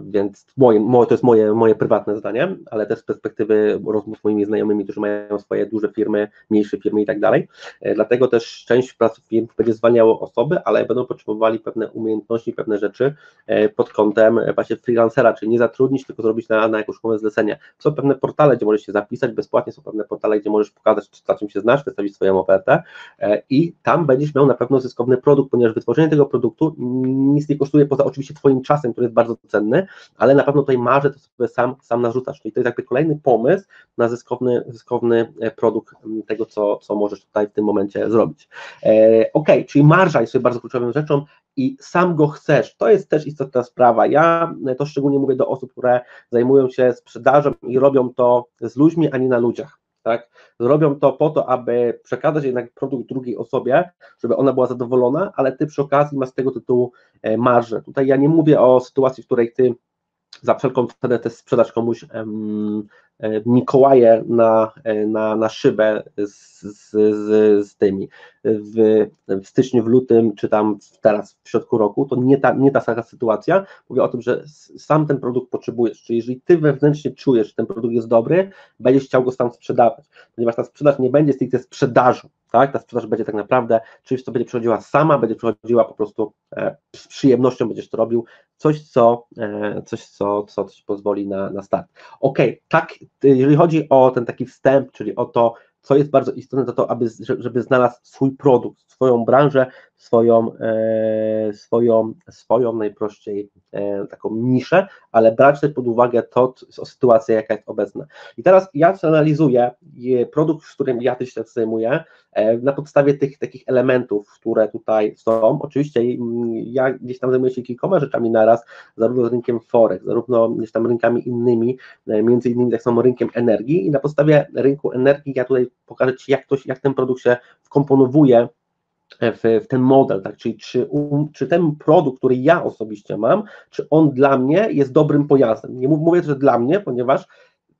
Więc moje, moje, to jest moje, moje prywatne zdanie, ale też z perspektywy rozmów z moimi znajomymi, którzy mają swoje duże firmy, mniejsze firmy i tak dalej. E, dlatego też część prac firm będzie zwalniało osoby, ale będą potrzebowali pewne umiejętności, pewne rzeczy e, pod kątem właśnie freelancera, czyli nie zatrudnić, tylko zrobić na, na jakąś umowę zlecenia. Są pewne portale, gdzie możesz się zapisać bezpłatnie, są pewne portale, gdzie możesz pokazać, na czym się znasz, przedstawić swoją ofertę e, i tam będziesz miał na pewno zyskowny produkt, ponieważ wytworzenie tego produktu nic nie kosztuje poza oczywiście Twoim czasem, który jest bardzo cenny, ale na pewno tutaj marzę, to sobie sam, sam narzucasz, czyli to jest jakby kolejny pomysł na zyskowny, zyskowny e, produkt tego, co, co możesz tutaj w tym momencie zrobić. E, ok, czyli marża jest sobie bardzo kluczową rzeczą i sam go chcesz, to jest też istotna sprawa. Ja to szczególnie mówię do osób, które zajmują się sprzedażą i robią to z ludźmi, a nie na ludziach tak? Zrobią to po to, aby przekazać jednak produkt drugiej osobie, żeby ona była zadowolona, ale ty przy okazji masz z tego tytułu e, marżę. Tutaj ja nie mówię o sytuacji, w której ty za wszelką cenę też sprzedasz komuś um, Mikołaje na, e, na, na szybę z, z, z, tymi w, w styczniu, w lutym, czy tam teraz w środku roku, to nie ta, nie ta sama sytuacja. Mówię o tym, że sam ten produkt potrzebujesz, czyli jeżeli ty wewnętrznie czujesz, że ten produkt jest dobry, będziesz chciał go sam sprzedawać, ponieważ ta sprzedaż nie będzie stricte sprzedażą, tak? Ta sprzedaż będzie tak naprawdę czymś, co będzie przychodziła sama, będzie przychodziła po prostu e, z przyjemnością będziesz to robił, coś, co, e, coś, co, co ci pozwoli na, na start. Ok, tak, jeżeli chodzi o ten taki wstęp, czyli o to, co jest bardzo istotne, to to, aby, żeby znalazł swój produkt, swoją branżę, swoją, e, swoją, swoją najprościej e, taką niszę, ale brać też pod uwagę to, sytuację, jaka jest obecna. I teraz ja analizuję produkt, z którym ja też się zajmuję, e, na podstawie tych takich elementów, które tutaj są. Oczywiście mm, ja gdzieś tam zajmuję się kilkoma rzeczami naraz, zarówno rynkiem Forex, zarówno gdzieś tam rynkami innymi, między innymi tak samo rynkiem energii i na podstawie rynku energii ja tutaj pokażę Ci, jak, to, jak ten produkt się wkomponowuje w, w, ten model, tak? czyli czy, um, czy ten produkt, który ja osobiście mam, czy on dla mnie jest dobrym pojazdem. Nie mówię, że dla mnie, ponieważ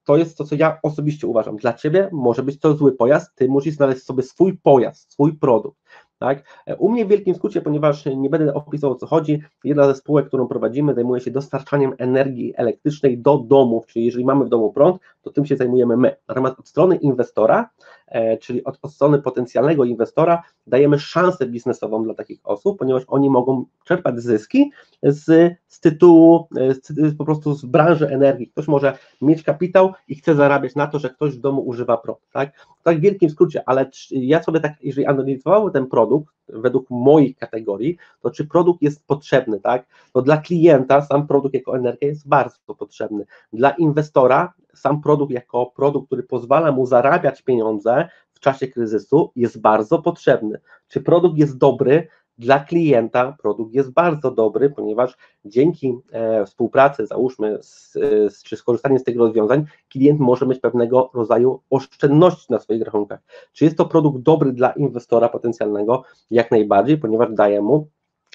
to jest to, co ja osobiście uważam. Dla Ciebie może być to zły pojazd, Ty musisz znaleźć sobie swój pojazd, swój produkt. Tak? U mnie w wielkim skrócie, ponieważ nie będę opisywał o co chodzi, jedna ze spółek, którą prowadzimy, zajmuje się dostarczaniem energii elektrycznej do domów, czyli jeżeli mamy w domu prąd, to tym się zajmujemy my. Natomiast od strony inwestora, e, czyli od, od strony potencjalnego inwestora, dajemy szansę biznesową dla takich osób, ponieważ oni mogą czerpać zyski z, z tytułu, e, z, po prostu z branży energii. Ktoś może mieć kapitał i chce zarabiać na to, że ktoś w domu używa prąd. Tak, tak w wielkim skrócie, ale ja sobie tak, jeżeli analizowałem ten produkt, według moich kategorii, to czy produkt jest potrzebny, tak? To dla klienta sam produkt jako energia jest bardzo potrzebny. Dla inwestora sam produkt jako produkt, który pozwala mu zarabiać pieniądze w czasie kryzysu jest bardzo potrzebny. Czy produkt jest dobry, dla klienta produkt jest bardzo dobry, ponieważ dzięki e, współpracy, załóżmy, z, z, czy skorzystaniu z tych rozwiązań, klient może mieć pewnego rodzaju oszczędności na swoich rachunkach. Czy jest to produkt dobry dla inwestora potencjalnego? Jak najbardziej, ponieważ daje mu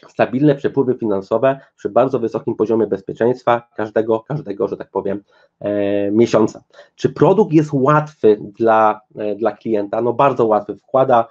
stabilne przepływy finansowe przy bardzo wysokim poziomie bezpieczeństwa każdego, każdego, że tak powiem, e, miesiąca. Czy produkt jest łatwy dla, e, dla klienta? No bardzo łatwy. Wkłada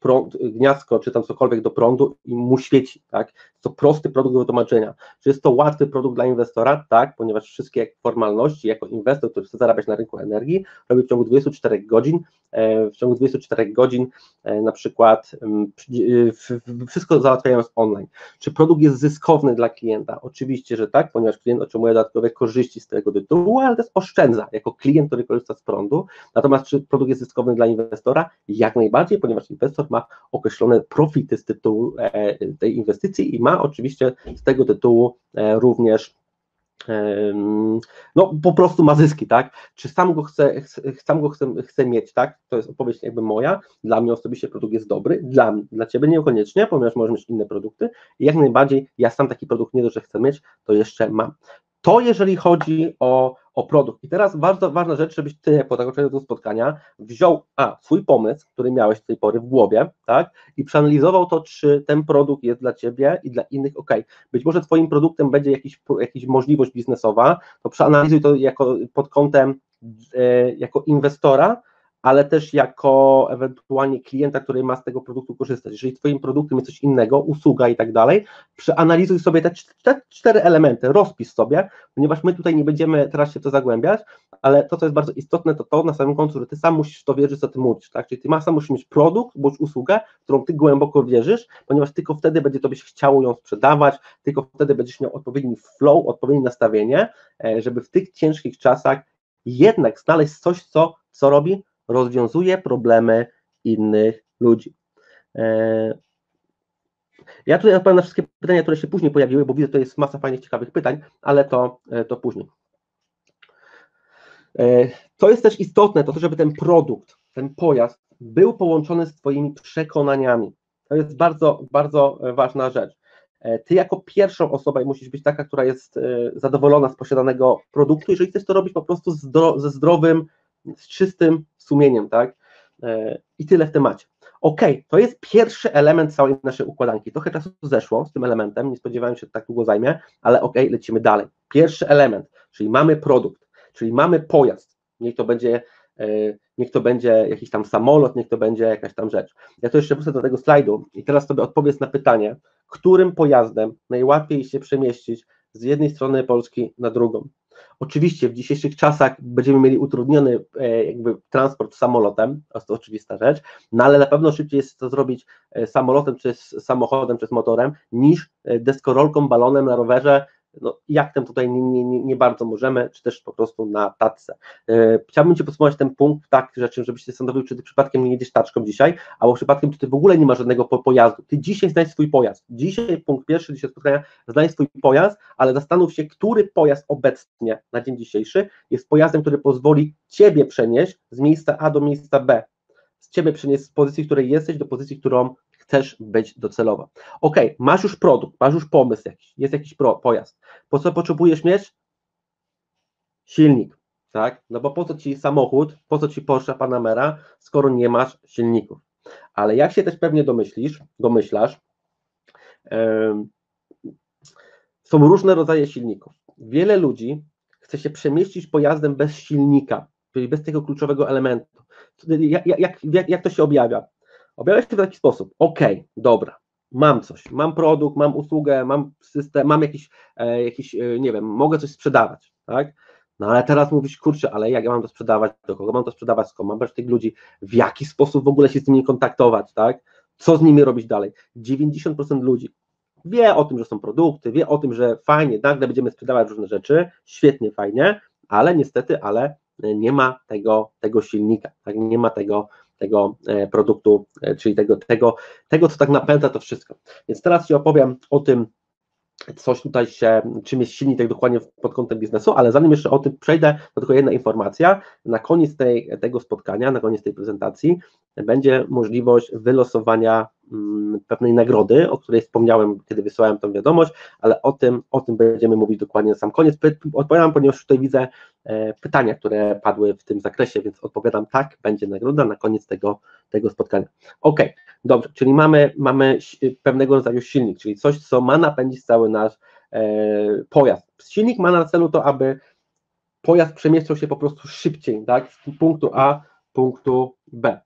prąd, gniazdko, czy tam cokolwiek do prądu i mu świeci, tak? To prosty produkt do wytłumaczenia. Czy jest to łatwy produkt dla inwestora? Tak, ponieważ wszystkie formalności jako inwestor, który chce zarabiać na rynku energii, robi w ciągu 24 godzin, e, w ciągu 24 godzin e, na przykład e, wszystko załatwiając online. Czy produkt jest zyskowny dla klienta? Oczywiście, że tak, ponieważ klient otrzymuje dodatkowe korzyści z tego tytułu, ale też oszczędza jako klient, który korzysta z prądu. Natomiast czy produkt jest zyskowny dla inwestora? Jak najbardziej, ponieważ inwestor ma określone profity z tytułu tej inwestycji i ma oczywiście z tego tytułu e, również no po prostu ma zyski, tak? Czy sam go chcę, sam go chcę, chcę mieć, tak? To jest opowieść jakby moja. Dla mnie osobiście produkt jest dobry, dla, dla Ciebie niekoniecznie, ponieważ możesz mieć inne produkty jak najbardziej ja sam taki produkt nie dość, że chcę mieć, to jeszcze mam. To jeżeli chodzi o, o produkt. I teraz bardzo ważna rzecz, żebyś ty po zakończeniu tego spotkania wziął a, swój pomysł, który miałeś do tej pory w głowie, tak, i przeanalizował to, czy ten produkt jest dla ciebie i dla innych ok. Być może twoim produktem będzie jakiś, jakiś możliwość biznesowa, to przeanalizuj to jako pod kątem e, jako inwestora, ale też jako ewentualnie klienta, który ma z tego produktu korzystać. Jeżeli Twoim produktem jest coś innego, usługa i tak dalej, przeanalizuj sobie te, te cztery elementy, rozpis sobie, ponieważ my tutaj nie będziemy teraz się to zagłębiać, ale to, co jest bardzo istotne, to to na samym końcu, że Ty sam musisz to wierzyć, co Ty mówisz, tak? Czyli Ty sam musisz mieć produkt bądź usługę, w którą Ty głęboko wierzysz, ponieważ tylko wtedy będzie Tobie się chciało ją sprzedawać, tylko wtedy będziesz miał odpowiedni flow, odpowiednie nastawienie, e, żeby w tych ciężkich czasach jednak znaleźć coś, co, co robi, rozwiązuje problemy innych ludzi. E, ja tutaj odpowiem na wszystkie pytania, które się później pojawiły, bo widzę, że to jest masa fajnych, ciekawych pytań, ale to, e, to później. To jest też istotne, to, żeby ten produkt, ten pojazd był połączony z Twoimi przekonaniami. To jest bardzo, bardzo ważna rzecz. E, ty jako pierwszą osobę musisz być taka, która jest e, zadowolona z posiadanego produktu, jeżeli chcesz to robić po prostu ze zdrowym, z czystym sumieniem, tak? E, I tyle w temacie. Ok, to jest pierwszy element całej naszej układanki. Trochę czasu zeszło z tym elementem, nie spodziewałem się, że tak długo zajmie, ale ok, lecimy dalej. Pierwszy element, czyli mamy produkt, czyli mamy pojazd. Niech to będzie niech to będzie jakiś tam samolot, niech to będzie jakaś tam rzecz. Ja to jeszcze wrócę do tego slajdu i teraz sobie odpowiedz na pytanie, którym pojazdem najłatwiej się przemieścić z jednej strony Polski na drugą. Oczywiście w dzisiejszych czasach będziemy mieli utrudniony e, jakby transport samolotem, to oczywista rzecz, no ale na pewno szybciej jest to zrobić e, samolotem, czy samochodem, czy z motorem, niż e, deskorolką, balonem na rowerze, no, jachtem tutaj nie, nie, nie, bardzo możemy, czy też po prostu na tatce. E, chciałbym Cię podsumować ten punkt tak rzeczy, żebyś się zastanowił, czy Ty przypadkiem nie jedziesz taczką dzisiaj, albo przypadkiem, czy Ty w ogóle nie masz żadnego po, pojazdu. Ty dzisiaj znajdź swój pojazd. Dzisiaj, punkt pierwszy dzisiaj spotkania, znajdź swój pojazd, ale zastanów się, który pojazd obecnie na dzień dzisiejszy jest pojazdem, który pozwoli Ciebie przenieść z miejsca A do miejsca B. Z Ciebie przenieść z pozycji, w której jesteś, do pozycji, którą chcesz być docelowa. Ok, masz już produkt, masz już pomysł jakiś, jest jakiś pro, pojazd. Po co potrzebujesz mieć? Silnik, tak? No bo po co ci samochód, po co ci Porsche Panamera, skoro nie masz silników. Ale jak się też pewnie domyślisz, domyślasz, yy, są różne rodzaje silników. Wiele ludzi chce się przemieścić pojazdem bez silnika, czyli bez tego kluczowego elementu. Jak, jak, jak, to się objawia? Objawia się w taki sposób, ok, dobra, mam coś, mam produkt, mam usługę, mam system, mam jakiś, e, jakiś e, nie wiem, mogę coś sprzedawać, tak? No ale teraz mówisz, kurczę, ale jak ja mam to sprzedawać, do kogo mam to sprzedawać, skąd mam brać tych ludzi, w jaki sposób w ogóle się z nimi kontaktować, tak? Co z nimi robić dalej? 90% ludzi wie o tym, że są produkty, wie o tym, że fajnie, nagle będziemy sprzedawać różne rzeczy, świetnie, fajnie, ale niestety, ale nie ma tego, tego silnika, tak? nie ma tego, tego e, produktu, e, czyli tego, tego, tego, co tak napędza to wszystko. Więc teraz Ci opowiem o tym, coś tutaj się, czym jest silnik tak dokładnie pod kątem biznesu, ale zanim jeszcze o tym przejdę, to tylko jedna informacja. Na koniec tej, tego spotkania, na koniec tej prezentacji będzie możliwość wylosowania pewnej nagrody, o której wspomniałem, kiedy wysłałem tą wiadomość, ale o tym, o tym będziemy mówić dokładnie na sam koniec. Odpowiadam, ponieważ tutaj widzę e, pytania, które padły w tym zakresie, więc odpowiadam tak, będzie nagroda na koniec tego, tego spotkania. Ok, dobrze, czyli mamy, mamy pewnego rodzaju silnik, czyli coś, co ma napędzić cały nasz e, pojazd. Silnik ma na celu to, aby pojazd przemieszczał się po prostu szybciej, tak, z punktu A punktu B.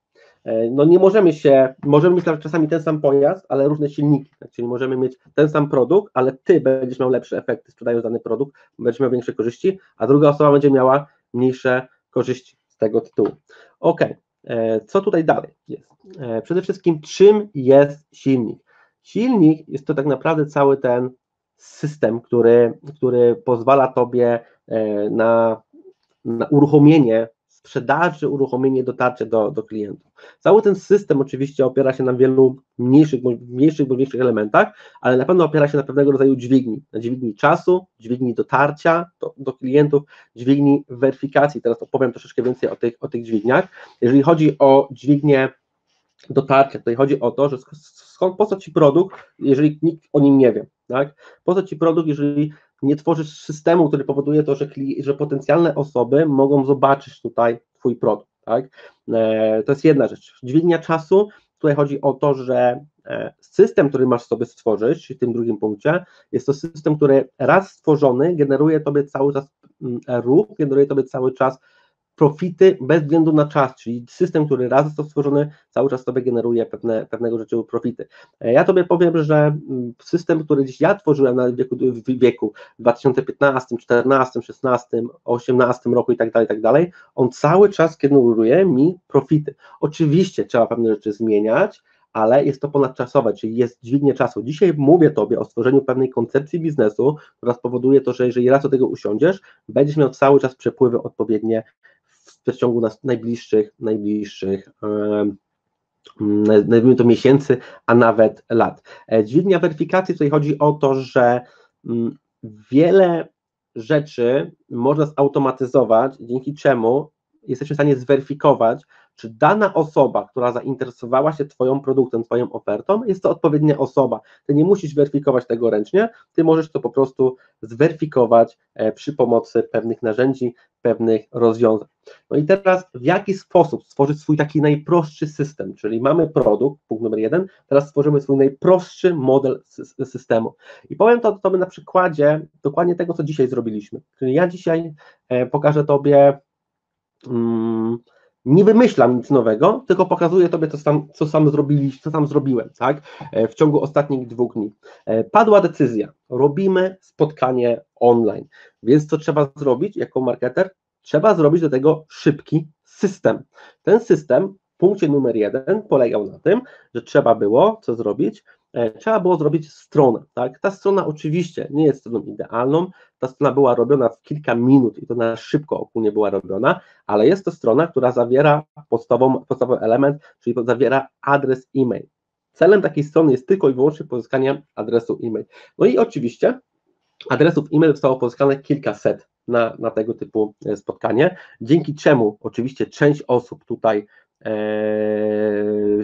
E, no nie możemy się, możemy mieć czasami ten sam pojazd, ale różne silniki, tak? czyli możemy mieć ten sam produkt, ale ty będziesz miał lepsze efekty sprzedając dany produkt, będziesz miał większe korzyści, a druga osoba będzie miała mniejsze korzyści z tego tytułu. Ok, e, co tutaj dalej jest? E, przede wszystkim czym jest silnik? Silnik jest to tak naprawdę cały ten system, który, który pozwala tobie na, na uruchomienie sprzedaży, uruchomienie, dotarcie do, do klientów. Cały ten system oczywiście opiera się na wielu mniejszych, mniejszych bądź większych elementach, ale na pewno opiera się na pewnego rodzaju dźwigni. Na dźwigni czasu, dźwigni dotarcia do, do klientów, dźwigni weryfikacji. Teraz opowiem troszeczkę więcej o tych, o tych dźwigniach. Jeżeli chodzi o dźwignię dotarcia, tutaj chodzi o to, że skąd, po co Ci produkt, jeżeli nikt o nim nie wie, tak? Po co Ci produkt, jeżeli nie tworzysz systemu, który powoduje to, że, że potencjalne osoby mogą zobaczyć tutaj Twój produkt. Tak? E, to jest jedna rzecz. Dźwignia czasu, tutaj chodzi o to, że e, system, który masz sobie stworzyć, w tym drugim punkcie, jest to system, który raz stworzony generuje Tobie cały czas mm, ruch, generuje Tobie cały czas profity bez względu na czas, czyli system, który raz został stworzony, cały czas sobie generuje pewne, pewnego rzeczy profity. E, ja Tobie powiem, że mm, system, który dziś ja tworzyłem na wieku, w wieku 2015, 14, 16, 18 roku i tak dalej, tak dalej, on cały czas generuje mi profity. Oczywiście trzeba pewne rzeczy zmieniać, ale jest to ponadczasowe, czyli jest dźwignię czasu. Dzisiaj mówię Tobie o stworzeniu pewnej koncepcji biznesu, która spowoduje to, że jeżeli raz do tego usiądziesz, będziesz miał cały czas przepływy odpowiednie przeciągu najbliższych, najbliższych nazwijmy to miesięcy, a nawet lat. E, dźwignia weryfikacji tutaj chodzi o to, że mm, wiele rzeczy można zautomatyzować, dzięki czemu jesteśmy w stanie zweryfikować, czy dana osoba, która zainteresowała się Twoją produktem, Twoją ofertą, jest to odpowiednia osoba. Ty nie musisz weryfikować tego ręcznie, Ty możesz to po prostu zweryfikować e, przy pomocy pewnych narzędzi, pewnych rozwiązań. No i teraz w jaki sposób stworzyć swój taki najprostszy system, czyli mamy produkt, punkt numer jeden, teraz stworzymy swój najprostszy model systemu. I powiem to Tobie na przykładzie dokładnie tego, co dzisiaj zrobiliśmy. Czyli ja dzisiaj e, pokażę Tobie mm, nie wymyślam nic nowego, tylko pokazuję Tobie, co sam, co sam, zrobili, co sam zrobiłem, tak, e, w ciągu ostatnich dwóch dni. E, padła decyzja, robimy spotkanie online, więc co trzeba zrobić jako marketer? Trzeba zrobić do tego szybki system. Ten system w punkcie numer jeden polegał na tym, że trzeba było co zrobić? E, trzeba było zrobić stronę. Tak? Ta strona oczywiście nie jest stroną idealną, ta strona była robiona w kilka minut i to na szybko ogólnie była robiona, ale jest to strona, która zawiera podstawowy element, czyli zawiera adres e-mail. Celem takiej strony jest tylko i wyłącznie pozyskanie adresu e-mail. No i oczywiście adresów e-mail zostało pozyskane kilkaset na, na tego typu e, spotkanie, dzięki czemu oczywiście część osób tutaj e,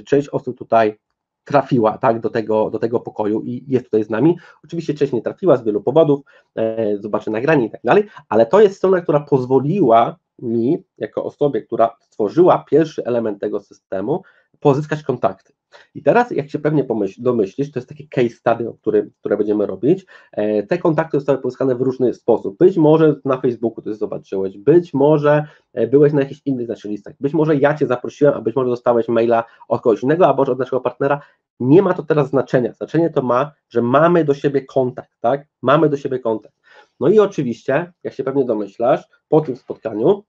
część osób tutaj trafiła tak, do, tego, do tego pokoju i jest tutaj z nami. Oczywiście część nie trafiła z wielu powodów, e, zobaczę nagranie i tak dalej, ale to jest strona, która pozwoliła mi, jako osobie, która stworzyła pierwszy element tego systemu, pozyskać kontakty. I teraz, jak się pewnie pomyśl, domyślisz, to jest taki case study, o którym, które będziemy robić. E, te kontakty zostały pozyskane w różny sposób. Być może na Facebooku to zobaczyłeś, być może e, byłeś na jakichś innych naszych listach, być może ja Cię zaprosiłem, a być może dostałeś maila od kogoś innego, a może od naszego partnera. Nie ma to teraz znaczenia. Znaczenie to ma, że mamy do siebie kontakt, tak? Mamy do siebie kontakt. No i oczywiście, jak się pewnie domyślasz, po tym spotkaniu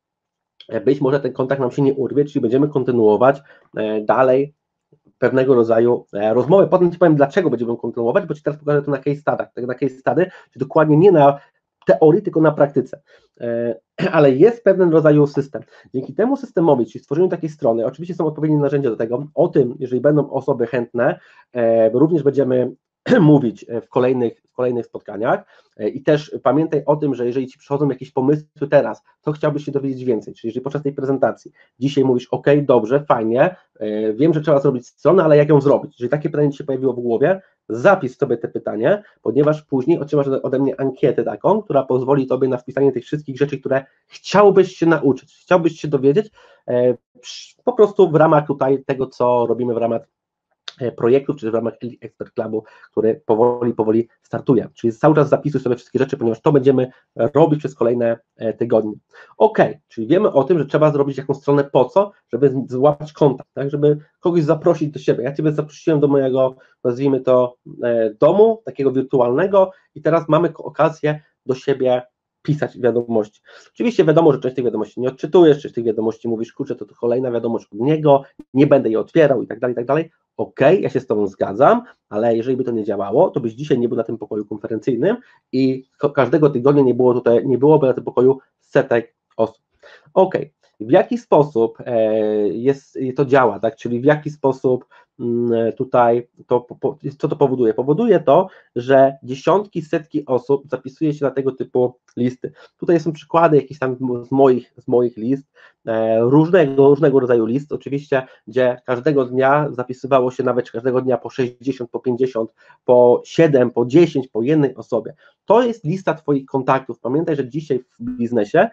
być może ten kontakt nam się nie urwie, czyli będziemy kontynuować dalej pewnego rodzaju e, rozmowę. Potem Ci powiem, dlaczego będziemy kontynuować, bo Ci teraz pokażę to na case studiach, tak na case study, czyli dokładnie nie na teorii, tylko na praktyce. E, ale jest pewien rodzaj system. Dzięki temu systemowi, czyli stworzeniu takiej strony, oczywiście są odpowiednie narzędzia do tego. O tym, jeżeli będą osoby chętne, e, również będziemy mówić w kolejnych, w kolejnych spotkaniach. I też pamiętaj o tym, że jeżeli Ci przychodzą jakieś pomysły teraz, to chciałbyś się dowiedzieć więcej. Czyli jeżeli podczas tej prezentacji dzisiaj mówisz, OK, dobrze, fajnie, e, wiem, że trzeba zrobić stronę, ale jak ją zrobić? Jeżeli takie pytanie Ci się pojawiło w głowie, zapisz sobie te pytanie, ponieważ później otrzymasz ode mnie ankietę taką, która pozwoli Tobie na wpisanie tych wszystkich rzeczy, które chciałbyś się nauczyć, chciałbyś się dowiedzieć, e, po prostu w ramach tutaj tego, co robimy w ramach E, projektów, czy w ramach Expert Clubu, który powoli, powoli startuje. Czyli cały czas zapisuj sobie wszystkie rzeczy, ponieważ to będziemy robić przez kolejne e, tygodnie. Ok, czyli wiemy o tym, że trzeba zrobić jakąś stronę po co, żeby złapać kontakt, tak, żeby kogoś zaprosić do siebie. Ja Ciebie zaprosiłem do mojego, nazwijmy to, e, domu, takiego wirtualnego i teraz mamy okazję do siebie pisać wiadomości. Oczywiście wiadomo, że część tych wiadomości nie odczytujesz, część tych wiadomości mówisz, kurczę, to, to kolejna wiadomość od niego, nie będę jej otwierał i tak dalej, i tak dalej. OK, ja się z Tobą zgadzam, ale jeżeli by to nie działało, to byś dzisiaj nie był na tym pokoju konferencyjnym i każdego tygodnia nie było tutaj, nie byłoby na tym pokoju setek osób. OK, w jaki sposób e, jest, to działa, tak? Czyli w jaki sposób tutaj to, co to powoduje? Powoduje to, że dziesiątki, setki osób zapisuje się na tego typu listy. Tutaj są przykłady jakieś tam z moich, z moich list, e, różnego, różnego rodzaju list, oczywiście, gdzie każdego dnia zapisywało się nawet każdego dnia po 60, po 50, po 7, po 10, po jednej osobie. To jest lista Twoich kontaktów. Pamiętaj, że dzisiaj w biznesie,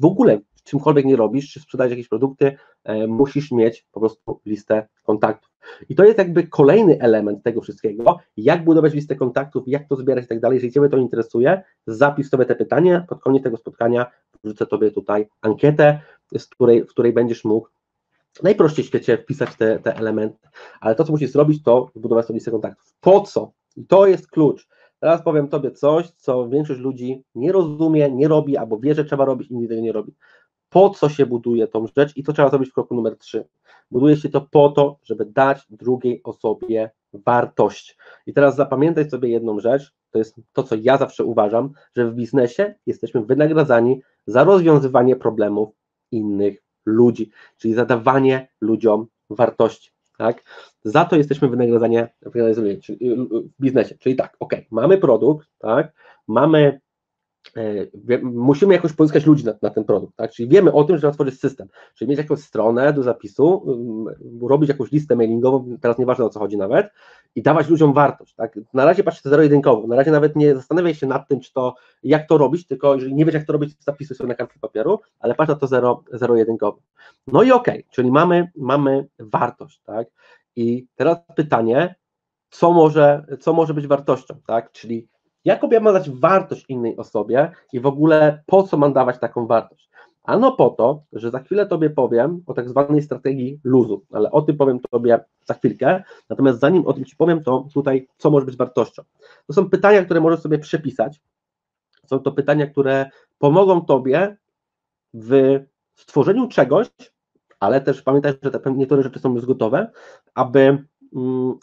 w ogóle czymkolwiek nie robisz, czy sprzedajesz jakieś produkty, e, musisz mieć po prostu listę kontaktów. I to jest jakby kolejny element tego wszystkiego, jak budować listę kontaktów, jak to zbierać i tak dalej. Jeżeli Ciebie to interesuje, zapisz sobie te pytania, pod koniec tego spotkania wrzucę Tobie tutaj ankietę, z której, w której będziesz mógł najprościej w świecie wpisać te, te elementy, ale to, co musisz zrobić, to zbudować sobie listę kontaktów. Po co? I to jest klucz. Teraz powiem Tobie coś, co większość ludzi nie rozumie, nie robi, albo wie, że trzeba robić i nigdy nie robi. Po co się buduje tą rzecz i co trzeba zrobić w kroku numer 3? Buduje się to po to, żeby dać drugiej osobie wartość. I teraz zapamiętaj sobie jedną rzecz, to jest to, co ja zawsze uważam, że w biznesie jesteśmy wynagradzani za rozwiązywanie problemów innych ludzi, czyli zadawanie ludziom wartości. Tak? Za to jesteśmy wynagradzani w biznesie. Czyli tak, ok, mamy produkt, tak? mamy musimy jakoś pozyskać ludzi na, na, ten produkt, tak? Czyli wiemy o tym, że trzeba stworzyć system, czyli mieć jakąś stronę do zapisu, um, robić jakąś listę mailingową, teraz nieważne o co chodzi nawet, i dawać ludziom wartość, tak? Na razie patrzcie zero-jedynkowo, na razie nawet nie zastanawiaj się nad tym, czy to, jak to robić, tylko jeżeli nie wiesz, jak to robić, zapisuj sobie na kartce papieru, ale patrz na to zero, zero-jedynkowo. No i okej, okay, czyli mamy, mamy wartość, tak? I teraz pytanie, co może, co może być wartością, tak? Czyli jak ja mam dać wartość innej osobie i w ogóle po co mam dawać taką wartość? Ano po to, że za chwilę Tobie powiem o tak zwanej strategii luzu, ale o tym powiem Tobie za chwilkę. Natomiast zanim o tym Ci powiem, to tutaj co może być wartością? To są pytania, które możesz sobie przepisać. Są to pytania, które pomogą Tobie w stworzeniu czegoś, ale też pamiętaj, że te niektóre rzeczy są już gotowe, aby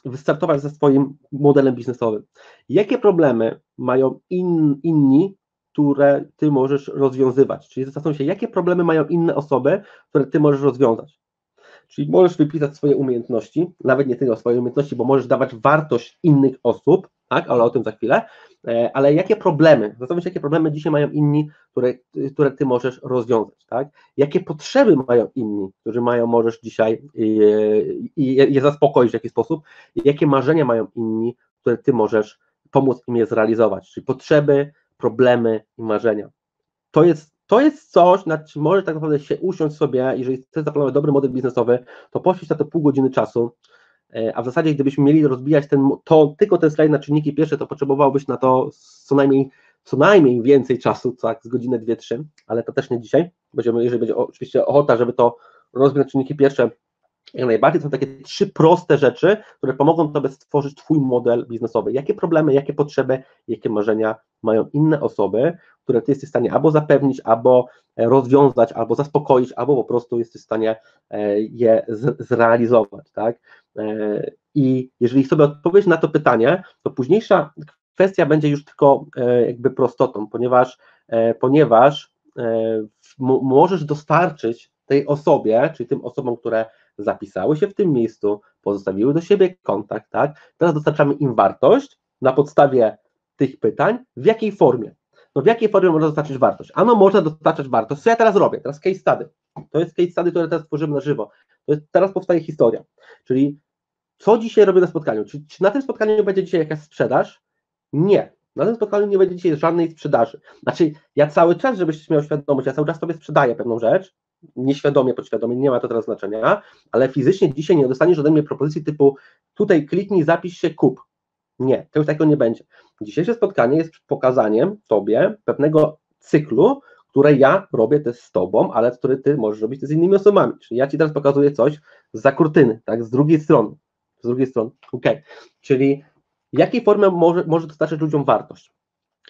wystartować ze swoim modelem biznesowym. Jakie problemy mają in, inni, które ty możesz rozwiązywać? Czyli zastanów się, jakie problemy mają inne osoby, które ty możesz rozwiązać. Czyli możesz wypisać swoje umiejętności, nawet nie tylko swoje umiejętności, bo możesz dawać wartość innych osób, tak, ale o tym za chwilę, e, ale jakie problemy, zastanów się, jakie problemy dzisiaj mają inni, które, które ty możesz rozwiązać, tak? Jakie potrzeby mają inni, którzy mają, możesz dzisiaj je, je zaspokoić w jakiś sposób, jakie marzenia mają inni, które ty możesz pomóc im je zrealizować, czyli potrzeby, problemy i marzenia. To jest to jest coś, nad czym możesz tak naprawdę się usiąść sobie, jeżeli chcesz zaplanować dobry model biznesowy, to poświęć na to pół godziny czasu, a w zasadzie gdybyśmy mieli rozbijać ten, to, tylko ten slajd na czynniki pierwsze, to potrzebowałbyś na to co najmniej, co najmniej więcej czasu, tak, z godzinę, dwie, trzy, ale to też nie dzisiaj, będziemy, jeżeli będzie oczywiście ochota, żeby to rozbić na czynniki pierwsze, jak najbardziej to są takie trzy proste rzeczy, które pomogą Tobie stworzyć Twój model biznesowy. Jakie problemy, jakie potrzeby, jakie marzenia mają inne osoby, które Ty jesteś w stanie albo zapewnić, albo e, rozwiązać, albo zaspokoić, albo po prostu jesteś w stanie e, je zrealizować, tak? E, I jeżeli sobie odpowiedzieć na to pytanie, to późniejsza kwestia będzie już tylko jakby prostotą, ponieważ, ponieważ możesz dostarczyć tej osobie, czyli tym osobom, które zapisały się w tym miejscu, pozostawiły do siebie kontakt, tak? Teraz dostarczamy im wartość na podstawie tych pytań, w jakiej formie? No w jakiej formie można dostarczyć wartość? Ano można dostarczać wartość. Co ja teraz robię? Teraz case study. To jest case study, które teraz tworzymy na żywo. To jest, teraz powstaje historia. Czyli co dzisiaj robię na spotkaniu? Czy, czy na tym spotkaniu będzie dzisiaj jakaś sprzedaż? Nie. Na tym spotkaniu nie będzie dzisiaj żadnej sprzedaży. Znaczy, ja cały czas, żebyś miał świadomość, ja cały czas sobie sprzedaję pewną rzecz, nieświadomie, podświadomie, nie ma to teraz znaczenia, ale fizycznie dzisiaj nie dostaniesz ode mnie propozycji typu tutaj kliknij, zapisz się, kup. Nie, to już takiego nie będzie. Dzisiejsze spotkanie jest pokazaniem Tobie pewnego cyklu, które ja robię też z Tobą, ale który Ty możesz robić też z innymi osobami. Czyli ja Ci teraz pokazuję coś za kurtyny, tak, z drugiej strony. Z drugiej strony, ok. Czyli jakiej formie może, może dostarczyć ludziom wartość?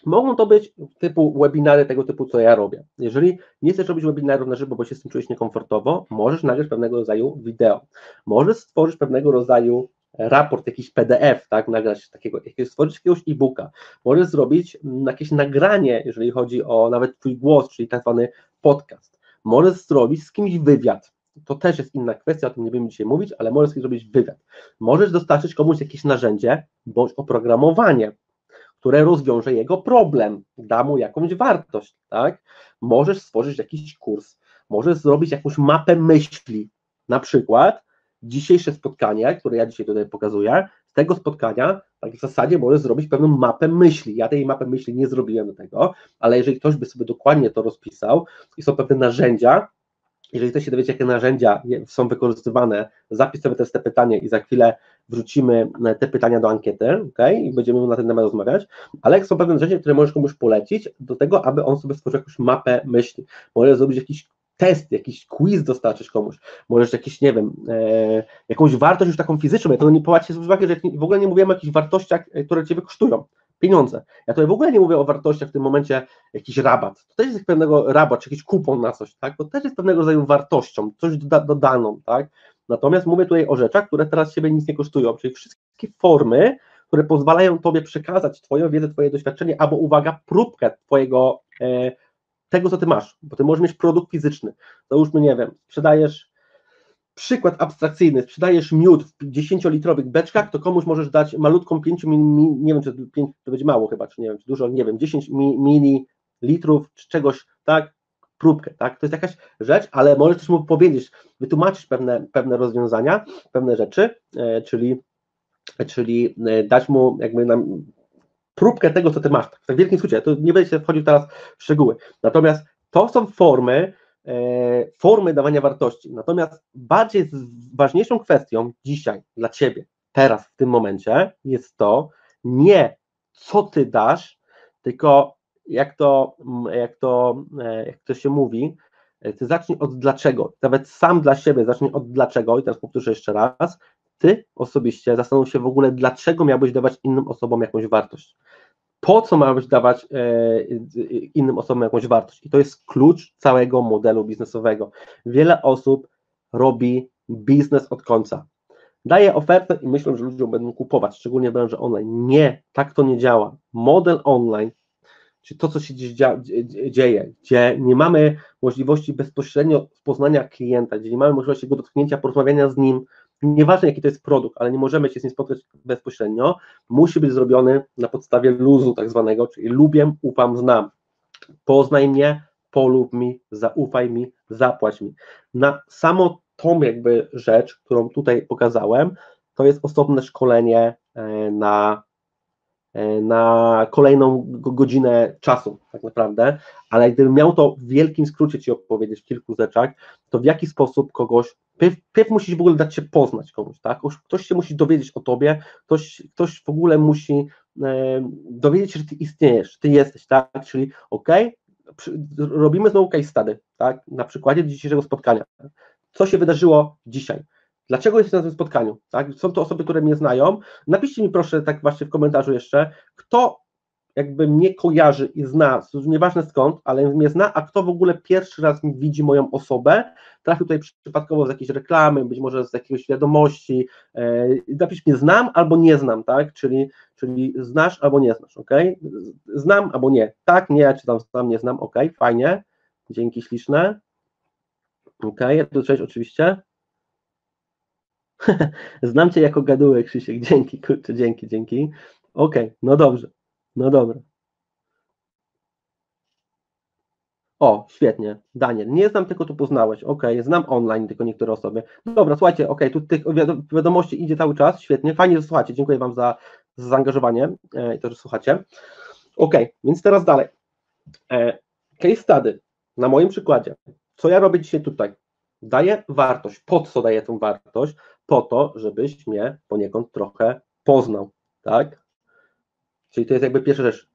Mogą to być typu webinary tego typu, co ja robię. Jeżeli nie chcesz robić webinarów na żywo, bo się z tym czujesz niekomfortowo, możesz nagrać pewnego rodzaju wideo. Możesz stworzyć pewnego rodzaju raport, jakiś PDF, tak, nagrać takiego, stworzyć jakiegoś e-booka. Możesz zrobić mm, jakieś nagranie, jeżeli chodzi o nawet twój głos, czyli tak zwany podcast. Możesz zrobić z kimś wywiad. To też jest inna kwestia, o tym nie będziemy dzisiaj mówić, ale możesz zrobić wywiad. Możesz dostarczyć komuś jakieś narzędzie bądź oprogramowanie, które rozwiąże jego problem, da mu jakąś wartość, tak? Możesz stworzyć jakiś kurs, możesz zrobić jakąś mapę myśli, na przykład dzisiejsze spotkanie, które ja dzisiaj tutaj pokazuję, z tego spotkania tak w zasadzie możesz zrobić pewną mapę myśli. Ja tej mapy myśli nie zrobiłem do tego, ale jeżeli ktoś by sobie dokładnie to rozpisał i są pewne narzędzia, jeżeli chcecie dowiedzieć, jakie narzędzia są wykorzystywane, zapisz sobie te pytanie i za chwilę wrzucimy te pytania do ankiety, ok? I będziemy na ten temat rozmawiać, ale są pewne narzędzia, które możesz komuś polecić do tego, aby on sobie stworzył jakąś mapę myśli. Możesz zrobić jakiś test, jakiś quiz dostarczyć komuś, możesz jakieś, nie wiem, e, jakąś wartość już taką fizyczną, ja to nie popatrzcie uwagę, że w ogóle nie mówimy o jakichś wartościach, e, które Ciebie kosztują, pieniądze. Ja tutaj w ogóle nie mówię o wartościach w tym momencie jakiś rabat. To też jest pewnego rabat, czy jakiś kupon na coś, tak? To też jest pewnego rodzaju wartością, coś doda dodaną, tak? Natomiast mówię tutaj o rzeczach, które teraz Ciebie nic nie kosztują, czyli wszystkie formy, które pozwalają Tobie przekazać Twoją wiedzę, Twoje doświadczenie, albo uwaga, próbkę Twojego e, tego, co ty masz, bo ty możesz mieć produkt fizyczny. Załóżmy, nie wiem, sprzedajesz przykład abstrakcyjny, sprzedajesz miód w 10-litrowych beczkach, to komuś możesz dać malutką 5 mili, nie wiem, czy 5 to będzie mało chyba, czy nie wiem, czy dużo, nie wiem, 10 mililitrów, czy czegoś, tak, próbkę, tak, to jest jakaś rzecz, ale możesz też mu powiedzieć, wytłumaczyć pewne, pewne rozwiązania, pewne rzeczy, e, czyli, czyli e, dać mu jakby nam próbkę tego, co ty masz, tak w wielkim skrócie, to nie będę się wchodził teraz w szczegóły, natomiast to są formy, e, formy dawania wartości, natomiast bardziej ważniejszą kwestią dzisiaj dla ciebie, teraz, w tym momencie, jest to nie co ty dasz, tylko jak to, jak to, e, jak to się mówi, e, ty zacznij od dlaczego, nawet sam dla siebie zacznij od dlaczego. I teraz powtórzę jeszcze raz, ty osobiście zastanów się w ogóle, dlaczego miałbyś dawać innym osobom jakąś wartość. Po co miałbyś dawać e, innym osobom jakąś wartość? I to jest klucz całego modelu biznesowego. Wiele osób robi biznes od końca. Daje ofertę i myślą, że ludzie będą kupować, szczególnie w branży online. Nie, tak to nie działa. Model online, czyli to, co się dziś dzieje, gdzie nie mamy możliwości bezpośrednio poznania klienta, gdzie nie mamy możliwości go dotknięcia, porozmawiania z nim, nieważne jaki to jest produkt, ale nie możemy się z nim spotkać bezpośrednio, musi być zrobiony na podstawie luzu tak zwanego, czyli lubię, ufam, znam. Poznaj mnie, polub mi, zaufaj mi, zapłać mi. Na samo tą jakby rzecz, którą tutaj pokazałem, to jest osobne szkolenie e, na, e, na kolejną godzinę czasu, tak naprawdę, ale gdybym miał to w wielkim skrócie Ci opowiedzieć w kilku rzeczach, to w jaki sposób kogoś Pierw, musisz w ogóle dać się poznać komuś, tak? Ktoś się musi dowiedzieć o tobie, ktoś, ktoś w ogóle musi e, dowiedzieć się, że ty istniejesz, że ty jesteś, tak? Czyli ok, robimy znowu case study, tak? Na przykładzie dzisiejszego spotkania. Co się wydarzyło dzisiaj? Dlaczego jesteś na tym spotkaniu? Tak? Są to osoby, które mnie znają. Napiszcie mi proszę tak właśnie w komentarzu jeszcze, kto jakby mnie kojarzy i zna, nieważne skąd, ale mnie zna, a kto w ogóle pierwszy raz widzi moją osobę, trafił tutaj przypadkowo z jakiejś reklamy, być może z jakiegoś wiadomości, e, napisz mnie znam albo nie znam, tak, czyli, czyli znasz albo nie znasz, ok, znam albo nie, tak, nie, czy tam znam, nie znam, ok, fajnie, dzięki śliczne, ok, ja tu cześć oczywiście, znam Cię jako gadułek, Krzysiek, dzięki, kurczę, dzięki, dzięki, ok, no dobrze, no dobra. O, świetnie. Daniel, nie znam tylko tu poznałeś. Ok, znam online tylko niektóre osoby. Dobra, słuchajcie, ok, tu tych wiadomości idzie cały czas, świetnie, fajnie, że słuchacie. Dziękuję Wam za, za zaangażowanie e, i to, że słuchacie. Ok, więc teraz dalej. E, case study na moim przykładzie. Co ja robię dzisiaj tutaj? Daję wartość. Po co daję tą wartość? Po to, żebyś mnie poniekąd trochę poznał, tak? Czyli to jest jakby pierwsza rzecz.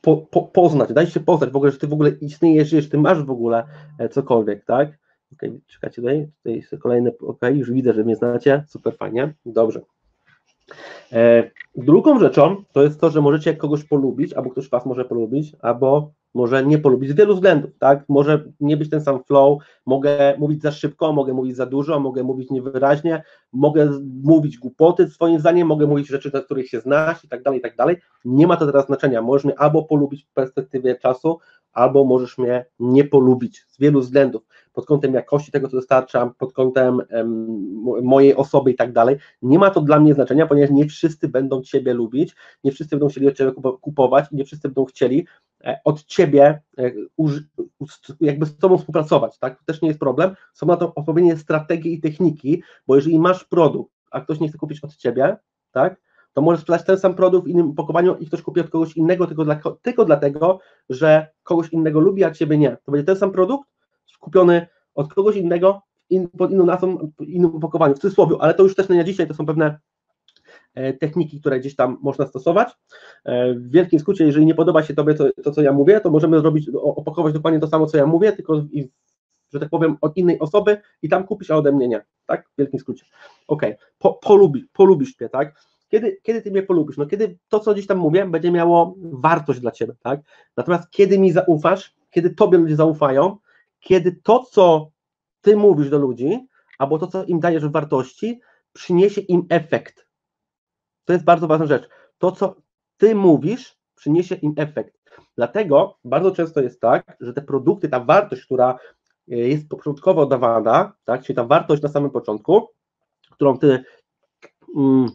Po, po, poznać, daj się poznać w ogóle, że ty w ogóle istniejesz, że ty masz w ogóle e, cokolwiek, tak? Ok, czekajcie tutaj, tutaj jest kolejny, ok, już widzę, że mnie znacie, super fajnie, dobrze. E, drugą rzeczą to jest to, że możecie kogoś polubić, albo ktoś was może polubić, albo może nie polubić z wielu względów, tak? Może nie być ten sam flow, mogę mówić za szybko, mogę mówić za dużo, mogę mówić niewyraźnie, mogę mówić głupoty swoim zdaniem, mogę mówić rzeczy, na których się znasz i tak dalej, i tak dalej. Nie ma to teraz znaczenia. Możesz albo polubić w perspektywie czasu, albo możesz mnie nie polubić z wielu względów, pod kątem jakości tego, co dostarczam, pod kątem mojej osoby i tak dalej. Nie ma to dla mnie znaczenia, ponieważ nie wszyscy będą Ciebie lubić, nie wszyscy będą chcieli od Ciebie kupować, nie wszyscy będą chcieli e, od Ciebie e, jakby z Tobą współpracować, tak? To też nie jest problem. Są na to odpowiednie strategie i techniki, bo jeżeli masz produkt, a ktoś nie chce kupić od Ciebie, tak? to możesz sprzedać ten sam produkt w innym opakowaniu i ktoś kupi od kogoś innego tylko, dla, tylko dlatego, że kogoś innego lubi, a ciebie nie. To będzie ten sam produkt kupiony od kogoś innego in, pod inną nazwą, innym opakowaniu, w cudzysłowie, ale to już też nie na dzisiaj, to są pewne e, techniki, które gdzieś tam można stosować. E, w wielkim skrócie, jeżeli nie podoba się Tobie to, to co ja mówię, to możemy zrobić, opakować dokładnie to samo, co ja mówię, tylko i, że tak powiem, od innej osoby i tam kupisz, a ode mnie nie, tak? W wielkim skrócie. Ok, po, polubi, polubisz mnie, tak? Kiedy, kiedy Ty mnie polubisz? No kiedy to, co gdzieś tam mówię, będzie miało wartość dla Ciebie, tak? Natomiast kiedy mi zaufasz, kiedy Tobie ludzie zaufają, kiedy to, co ty mówisz do ludzi, albo to, co im dajesz w wartości, przyniesie im efekt. To jest bardzo ważna rzecz. To, co ty mówisz, przyniesie im efekt. Dlatego bardzo często jest tak, że te produkty, ta wartość, która e, jest początkowo dawana, tak, czyli ta wartość na samym początku, którą ty mm,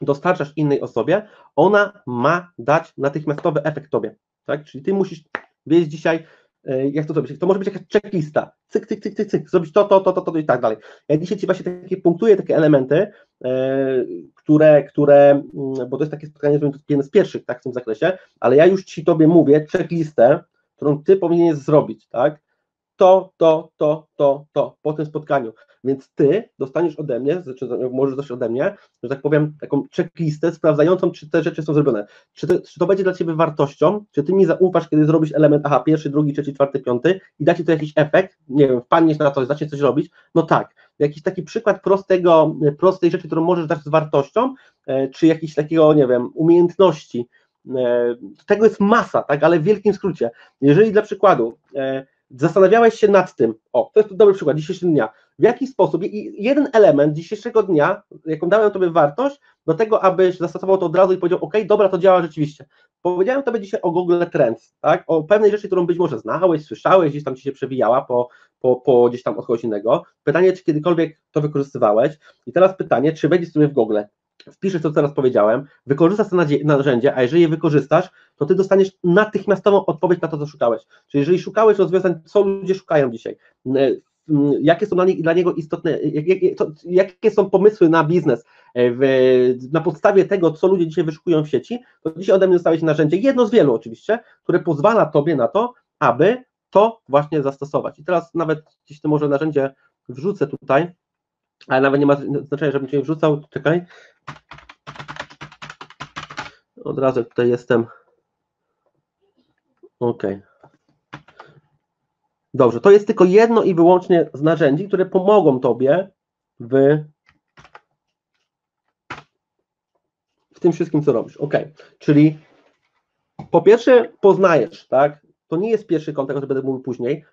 dostarczasz innej osobie, ona ma dać natychmiastowy efekt tobie. Tak? Czyli ty musisz wiedzieć dzisiaj, jak to zrobić? To może być jakaś checklista, cyk, cyk, cyk, cyk, cyk, zrobić to, to, to, to, to i tak dalej. Ja dzisiaj Ci właśnie takie punktuję takie elementy, e, które, które, mm, bo to jest takie spotkanie jedno z pierwszych tak, w tym zakresie, ale ja już Ci Tobie mówię checklistę, którą Ty powinieneś zrobić, tak, to, to, to, to, to po tym spotkaniu. Więc ty dostaniesz ode mnie, czy możesz dostać ode mnie, że tak powiem, taką checklistę sprawdzającą, czy te rzeczy są zrobione. Czy czy to będzie dla ciebie wartością, czy ty mi zaufasz, kiedy zrobisz element, aha, pierwszy, drugi, trzeci, czwarty, piąty i da ci to jakiś efekt, nie wiem, wpadniesz na coś, zaczniesz coś robić, no tak. Jakiś taki przykład prostego, prostej rzeczy, którą możesz dać z wartością, e, czy jakiś takiego, nie wiem, umiejętności, e, tego jest masa, tak, ale w wielkim skrócie. Jeżeli dla przykładu e, zastanawiałeś się nad tym, o, to jest dobry przykład dzisiejszego dnia, w jaki sposób, i jeden element dzisiejszego dnia, jaką dałem Tobie wartość, do tego, abyś zastosował to od razu i powiedział, ok, dobra, to działa rzeczywiście. Powiedziałem Tobie dzisiaj o Google Trends, tak, o pewnej rzeczy, którą być może znałeś, słyszałeś, gdzieś tam Ci się przewijała po, po, po gdzieś tam od kogoś innego. Pytanie, czy kiedykolwiek to wykorzystywałeś? I teraz pytanie, czy wejdziesz sobie w Google, wpiszesz to, co teraz powiedziałem, wykorzystasz to narzędzie, a jeżeli je wykorzystasz, to ty dostaniesz natychmiastową odpowiedź na to, co szukałeś. Czyli jeżeli szukałeś rozwiązań, co ludzie szukają dzisiaj, jakie są dla, nie, dla niego istotne, jak, to, jakie są pomysły na biznes, e, w, na podstawie tego, co ludzie dzisiaj wyszukują w sieci, to dzisiaj ode mnie dostałeś narzędzie, jedno z wielu oczywiście, które pozwala Tobie na to, aby to właśnie zastosować. I teraz nawet gdzieś to może narzędzie wrzucę tutaj, ale nawet nie ma znaczenia, żebym Cię wrzucał, czekaj. Od razu tutaj jestem. OK. Dobrze, to jest tylko jedno i wyłącznie z narzędzi, które pomogą Tobie w, w tym wszystkim, co robisz. OK, czyli po pierwsze poznajesz, tak? To nie jest pierwszy kontakt, o którym będę mówił później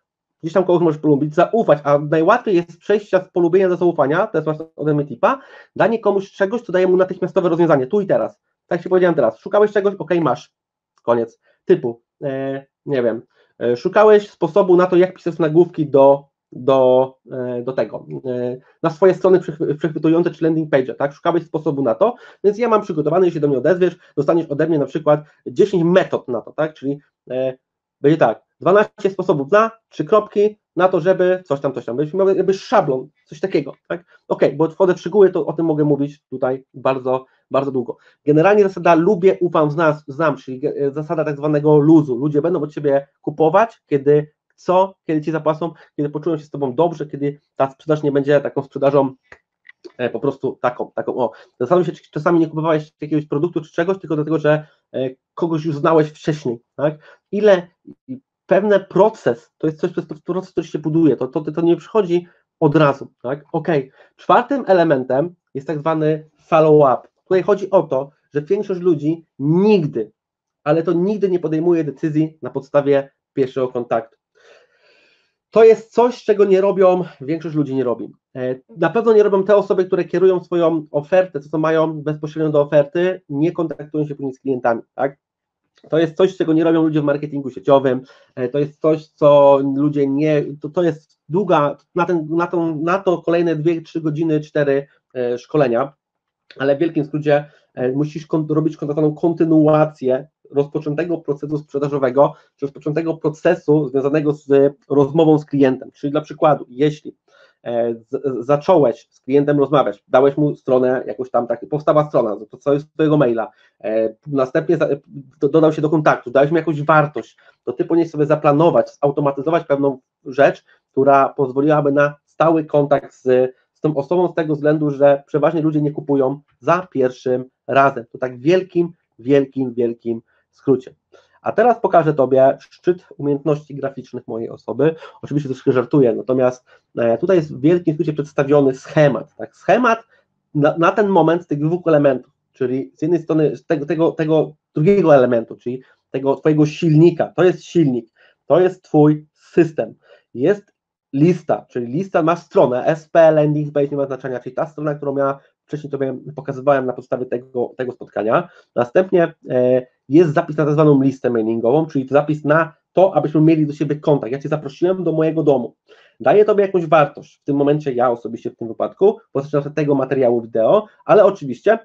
gdzieś tam kogoś możesz polubić, zaufać, a najłatwiej jest przejścia z polubienia do zaufania, to jest właśnie ode mnie tipa, danie komuś czegoś, co daje mu natychmiastowe rozwiązanie, tu i teraz. Tak się powiedziałem teraz, szukałeś czegoś, ok, masz, koniec. Typu, e, nie wiem, e, szukałeś sposobu na to, jak pisać nagłówki do, do, e, do tego, e, na swoje strony przechwytujące czy landing page, tak, szukałeś sposobu na to, więc ja mam przygotowany, jeśli do mnie odezwiesz, dostaniesz ode mnie na przykład 10 metod na to, tak, czyli e, będzie tak, 12 sposobów na, trzy kropki, na to, żeby coś tam, coś tam, byśmy jakby szablon, coś takiego, tak? Ok, bo wchodzę w szczegóły, to o tym mogę mówić tutaj bardzo, bardzo długo. Generalnie zasada lubię, ufam, znam, znam czyli zasada tak zwanego luzu. Ludzie będą od Ciebie kupować, kiedy co, kiedy Ci zapłacą, kiedy poczują się z Tobą dobrze, kiedy ta sprzedaż nie będzie taką sprzedażą e, po prostu taką, taką, o, zastanawiam się, czy czasami nie kupowałeś jakiegoś produktu czy czegoś, tylko dlatego, że e, kogoś już znałeś wcześniej, tak? Ile pewien proces, to jest coś, to jest proces, który się buduje, to, to, to nie przychodzi od razu, tak? Ok. Czwartym elementem jest tak zwany follow-up. Tutaj chodzi o to, że większość ludzi nigdy, ale to nigdy nie podejmuje decyzji na podstawie pierwszego kontaktu. To jest coś, czego nie robią, większość ludzi nie robi. E, na pewno nie robią te osoby, które kierują swoją ofertę, to co mają bezpośrednio do oferty, nie kontaktują się później z klientami, tak? To jest coś, czego nie robią ludzie w marketingu sieciowym, e, to jest coś, co ludzie nie, to, to jest długa, na, ten, na, tą, na to kolejne 2-3 godziny, 4 e, szkolenia, ale w wielkim skrócie e, musisz robić kontynuację rozpoczętego procesu sprzedażowego, czy rozpoczętego procesu związanego z rozmową z klientem. Czyli dla przykładu, jeśli z, zacząłeś z klientem rozmawiać, dałeś mu stronę, jakąś tam, tak, powstała strona, to jest twojego maila, e, następnie dodał się do kontaktu, dałeś mu jakąś wartość, to ty powinieneś sobie zaplanować, zautomatyzować pewną rzecz, która pozwoliłaby na stały kontakt z, z tą osobą z tego względu, że przeważnie ludzie nie kupują za pierwszym razem. To tak wielkim, wielkim, wielkim skrócie. A teraz pokażę Tobie szczyt umiejętności graficznych mojej osoby. Oczywiście troszkę żartuję, natomiast e, tutaj jest w wielkim skrócie przedstawiony schemat. Tak? Schemat na, na ten moment tych dwóch elementów, czyli z jednej strony tego, tego, tego drugiego elementu, czyli tego Twojego silnika, to jest silnik, to jest Twój system. Jest lista, czyli lista ma stronę SP Landing Page nie ma znaczenia, czyli ta strona, którą ja wcześniej Tobie pokazywałem na podstawie tego, tego spotkania. Następnie e, jest zapis na tak zwaną listę mailingową, czyli zapis na to, abyśmy mieli do siebie kontakt. Ja Cię zaprosiłem do mojego domu. Daję Tobie jakąś wartość. W tym momencie ja osobiście w tym wypadku, postaci tego materiału wideo, ale oczywiście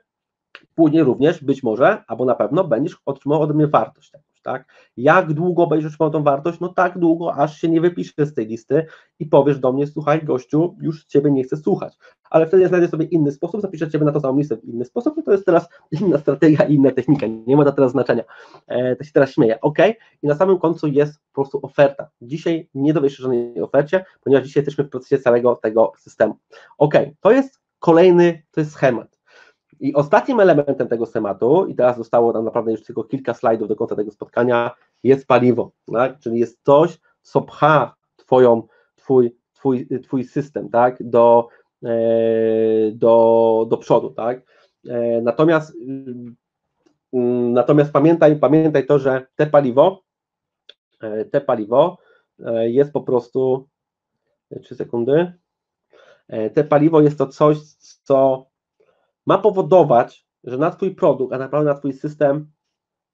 później również być może, albo na pewno będziesz otrzymał ode mnie wartość tak? Jak długo będziesz otrzymał tą wartość? No tak długo, aż się nie wypiszesz z tej listy i powiesz do mnie, słuchaj gościu, już Ciebie nie chcę słuchać, ale wtedy znajdę sobie inny sposób, zapiszę Ciebie na to samą listę w inny sposób, no to jest teraz inna strategia i inna technika, nie ma to teraz znaczenia, e, to się teraz śmieję, ok? I na samym końcu jest po prostu oferta. Dzisiaj nie dowiesz się żadnej ofercie, ponieważ dzisiaj jesteśmy w procesie całego tego systemu. Ok, to jest kolejny, to jest schemat. I ostatnim elementem tego tematu, i teraz zostało nam naprawdę już tylko kilka slajdów do końca tego spotkania, jest paliwo, tak? czyli jest coś, co pcha twoją, twój, twój, twój system tak? do, e, do, do przodu. Tak? E, natomiast, mm, natomiast pamiętaj, pamiętaj to, że te paliwo, e, te paliwo jest po prostu, trzy sekundy, te paliwo jest to coś, co ma powodować, że na Twój produkt, a naprawdę na Twój system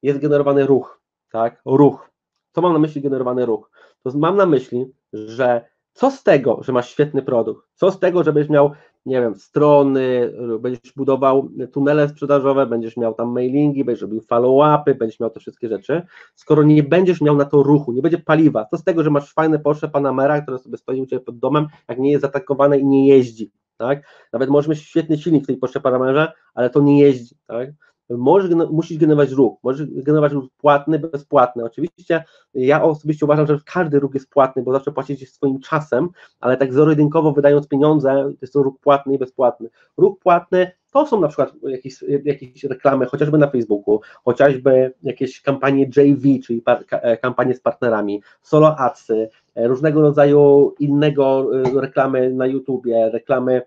jest generowany ruch, tak? Ruch. Co mam na myśli generowany ruch? To mam na myśli, że co z tego, że masz świetny produkt? Co z tego, żebyś miał, nie wiem, strony, będziesz budował tunele sprzedażowe, będziesz miał tam mailingi, będziesz robił follow-upy, będziesz miał te wszystkie rzeczy, skoro nie będziesz miał na to ruchu, nie będzie paliwa. Co z tego, że masz fajne Porsche Panamera, które sobie stoi u Ciebie pod domem, jak nie jest zaatakowane i nie jeździ tak? Nawet możesz mieć świetny silnik w tej Porsche Panamerze, ale to nie jeździ, tak? Możesz, musisz generować ruch, możesz generować ruch płatny, bezpłatny. Oczywiście ja osobiście uważam, że każdy ruch jest płatny, bo zawsze płacicie swoim czasem, ale tak zero-jedynkowo wydając pieniądze, to jest to ruch płatny i bezpłatny. Ruch płatny to są na przykład jakieś, jakieś reklamy, chociażby na Facebooku, chociażby jakieś kampanie JV, czyli e, kampanie z partnerami, solo adsy, e, różnego rodzaju innego e, reklamy na YouTubie, reklamy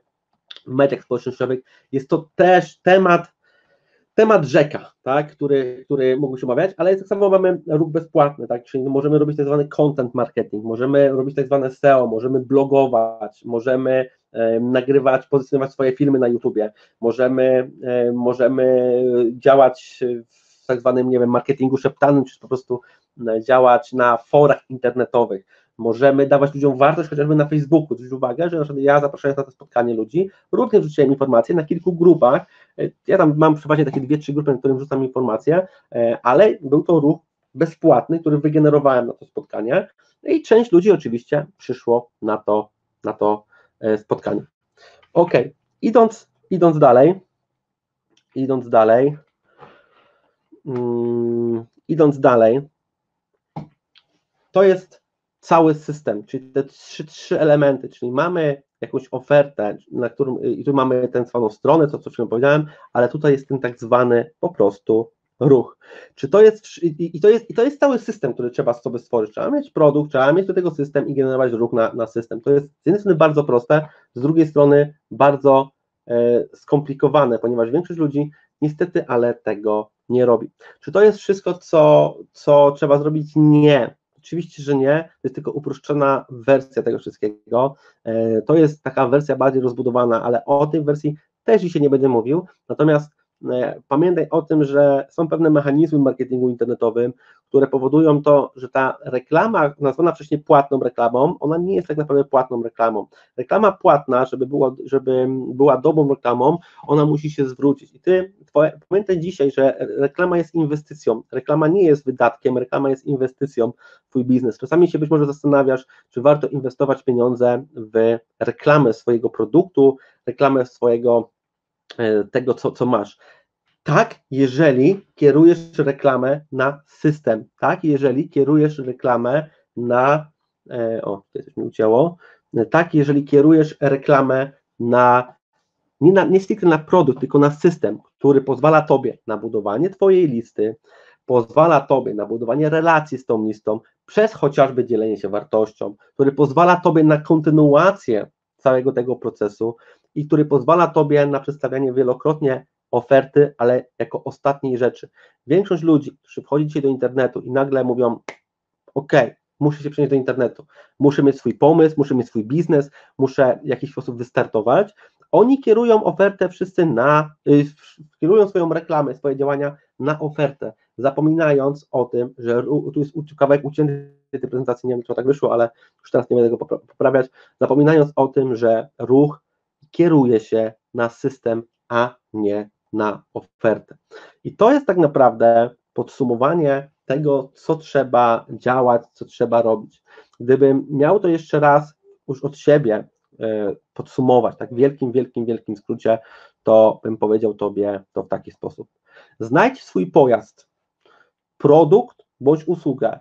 mediach społecznościowych. Jest to też temat temat rzeka, tak, który, który mógłby się omawiać, ale tak samo mamy ruch bezpłatny, tak, czyli możemy robić tak zwany content marketing, możemy robić tak zwane SEO, możemy blogować, możemy nagrywać, pozycjonować swoje filmy na YouTubie, możemy, możemy działać w tak zwanym, nie wiem, marketingu szeptanym, czy po prostu działać na forach internetowych, możemy dawać ludziom wartość chociażby na Facebooku. Zwróć uwagę, że ja zapraszając na to spotkanie ludzi, również rzuciłem informacje na kilku grupach. E, ja tam mam przeważnie takie dwie, trzy grupy, na którym rzucam informacje, e, ale był to ruch bezpłatny, który wygenerowałem na to spotkanie i część ludzi oczywiście przyszło na to, na to e, spotkanie. Ok, idąc, idąc dalej, idąc dalej, um, idąc dalej, to jest cały system, czyli te trzy, trzy elementy, czyli mamy jakąś ofertę, na którym i tu mamy tę swoją stronę, to co wcześniej powiedziałem, ale tutaj jest ten tak zwany po prostu ruch. Czy to jest i, to jest i to jest cały system, który trzeba sobie stworzyć. Trzeba mieć produkt, trzeba mieć do tego system i generować ruch na, na system. To jest z jednej strony bardzo proste, z drugiej strony bardzo e, skomplikowane, ponieważ większość ludzi niestety ale tego nie robi. Czy to jest wszystko, co, co trzeba zrobić? Nie. Oczywiście, że nie, to jest tylko uproszczona wersja tego wszystkiego. E, to jest taka wersja bardziej rozbudowana, ale o tej wersji też dzisiaj nie będę mówił. Natomiast pamiętaj o tym, że są pewne mechanizmy marketingu internetowym, które powodują to, że ta reklama, nazwana wcześniej płatną reklamą, ona nie jest tak naprawdę płatną reklamą. Reklama płatna, żeby była, żeby była dobrą reklamą, ona musi się zwrócić. I ty pamiętaj dzisiaj, że reklama jest inwestycją, reklama nie jest wydatkiem, reklama jest inwestycją w Twój biznes. Czasami się być może zastanawiasz, czy warto inwestować pieniądze w reklamę swojego produktu, reklamę swojego e, tego, co, co masz. Tak, jeżeli kierujesz reklamę na system, tak, jeżeli kierujesz reklamę na, e, o, tutaj coś mi ucięło, tak, jeżeli kierujesz reklamę na nie, na, nie stricte na produkt, tylko na system, który pozwala Tobie na budowanie Twojej listy, pozwala Tobie na budowanie relacji z tą listą, przez chociażby dzielenie się wartością, który pozwala Tobie na kontynuację całego tego procesu i który pozwala Tobie na przedstawianie wielokrotnie oferty, ale jako ostatniej rzeczy. Większość ludzi, którzy wchodzi dzisiaj do internetu i nagle mówią, ok, muszę się przenieść do internetu, muszę mieć swój pomysł, muszę mieć swój biznes, muszę w jakiś sposób wystartować, oni kierują ofertę wszyscy na, y, kierują swoją reklamę, swoje działania na ofertę, zapominając o tym, że tu jest kawałek ucięty tej prezentacji, nie wiem, czy tak wyszło, ale już teraz nie będę tego poprawiać, zapominając o tym, że ruch kieruje się na system, a nie na ofertę. I to jest tak naprawdę podsumowanie tego, co trzeba działać, co trzeba robić. Gdybym miał to jeszcze raz już od siebie E, podsumować, tak w wielkim, wielkim, wielkim skrócie, to bym powiedział Tobie to w taki sposób. Znajdź swój pojazd, produkt bądź usługę,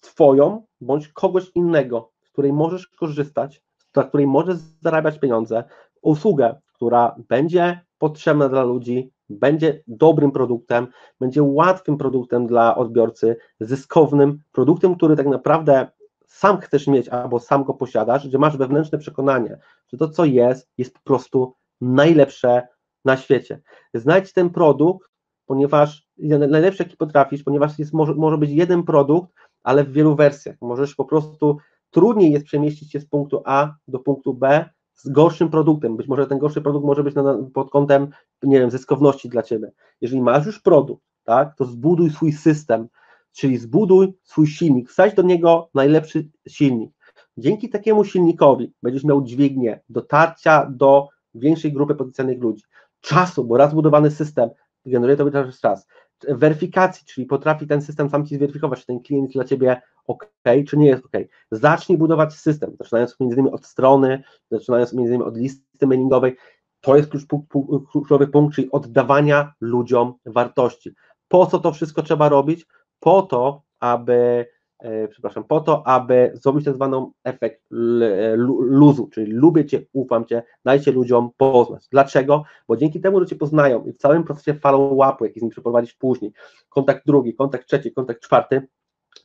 Twoją bądź kogoś innego, z której możesz korzystać, z której możesz zarabiać pieniądze, usługę, która będzie potrzebna dla ludzi, będzie dobrym produktem, będzie łatwym produktem dla odbiorcy, zyskownym produktem, który tak naprawdę sam chcesz mieć albo sam go posiadasz, że masz wewnętrzne przekonanie, że to, co jest, jest po prostu najlepsze na świecie. Znajdź ten produkt, ponieważ najlepszy, jaki potrafisz, ponieważ jest, może, może być jeden produkt, ale w wielu wersjach. Możesz po prostu trudniej jest przemieścić się z punktu A do punktu B z gorszym produktem. Być może ten gorszy produkt może być na, pod kątem, nie wiem, zyskowności dla ciebie. Jeżeli masz już produkt, tak, to zbuduj swój system, czyli zbuduj swój silnik, wsadź do niego najlepszy silnik. Dzięki takiemu silnikowi będziesz miał dźwignię dotarcia do większej grupy potencjalnych ludzi. Czasu, bo raz budowany system generuje to też czas. Weryfikacji, czyli potrafi ten system sam ci zweryfikować, czy ten klient dla ciebie ok, czy nie jest ok. Zacznij budować system, zaczynając między innymi od strony, zaczynając między innymi od listy mailingowej. To jest klucz, kluczowy punkt, czyli oddawania ludziom wartości. Po co to wszystko trzeba robić? po to, aby przepraszam, po to, aby zrobić tak zwaną efekt luzu, czyli lubię Cię, ufam Cię, dajcie ludziom poznać. Dlaczego? Bo dzięki temu, że Cię poznają i w całym procesie follow-upu, jaki z nimi przeprowadzić później, kontakt drugi, kontakt trzeci, kontakt czwarty,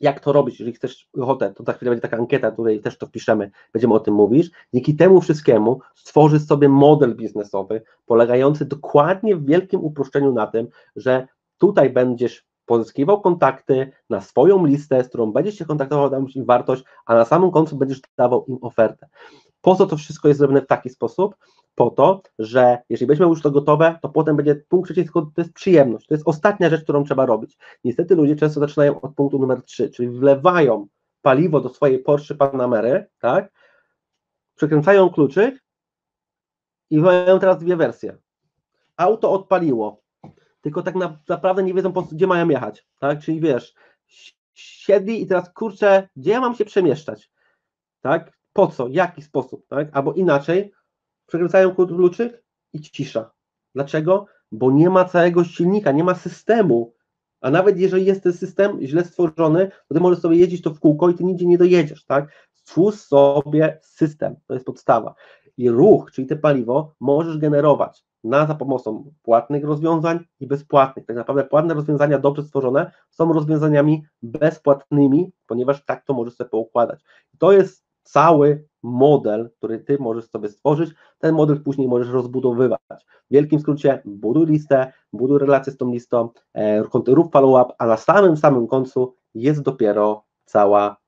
jak to robić, jeżeli chcesz ochotę, to za chwilę będzie taka ankieta, tutaj też to wpiszemy, będziemy o tym mówić. Dzięki temu wszystkiemu stworzysz sobie model biznesowy polegający dokładnie w wielkim uproszczeniu na tym, że tutaj będziesz pozyskiwał kontakty na swoją listę, z którą będziesz się kontaktował, dał im wartość, a na samym końcu będziesz dawał im ofertę. Po co to wszystko jest zrobione w taki sposób? Po to, że jeżeli będziemy już to gotowe, to potem będzie punkt trzeci, to jest przyjemność. To jest ostatnia rzecz, którą trzeba robić. Niestety ludzie często zaczynają od punktu numer 3, czyli wlewają paliwo do swojej Porsche Panamery, tak? Przekręcają kluczyk i mają teraz dwie wersje. Auto odpaliło, tylko tak na, naprawdę nie wiedzą, po, gdzie mają jechać, tak? Czyli wiesz, siedli i teraz kurczę, gdzie ja mam się przemieszczać, tak? Po co, jaki sposób, tak? Albo inaczej, przekręcają kluczyk i cisza. Dlaczego? Bo nie ma całego silnika, nie ma systemu, a nawet jeżeli jest ten system źle stworzony, to ty możesz sobie jeździć to w kółko i ty nigdzie nie dojedziesz, tak? Stwórz sobie system, to jest podstawa. I ruch, czyli te paliwo, możesz generować na za pomocą płatnych rozwiązań i bezpłatnych. Tak naprawdę płatne rozwiązania dobrze stworzone są rozwiązaniami bezpłatnymi, ponieważ tak to możesz sobie poukładać. To jest cały model, który ty możesz sobie stworzyć, ten model później możesz rozbudowywać. W wielkim skrócie buduj listę, buduj relację z tą listą, e, rób follow-up, a na samym samym końcu jest dopiero cała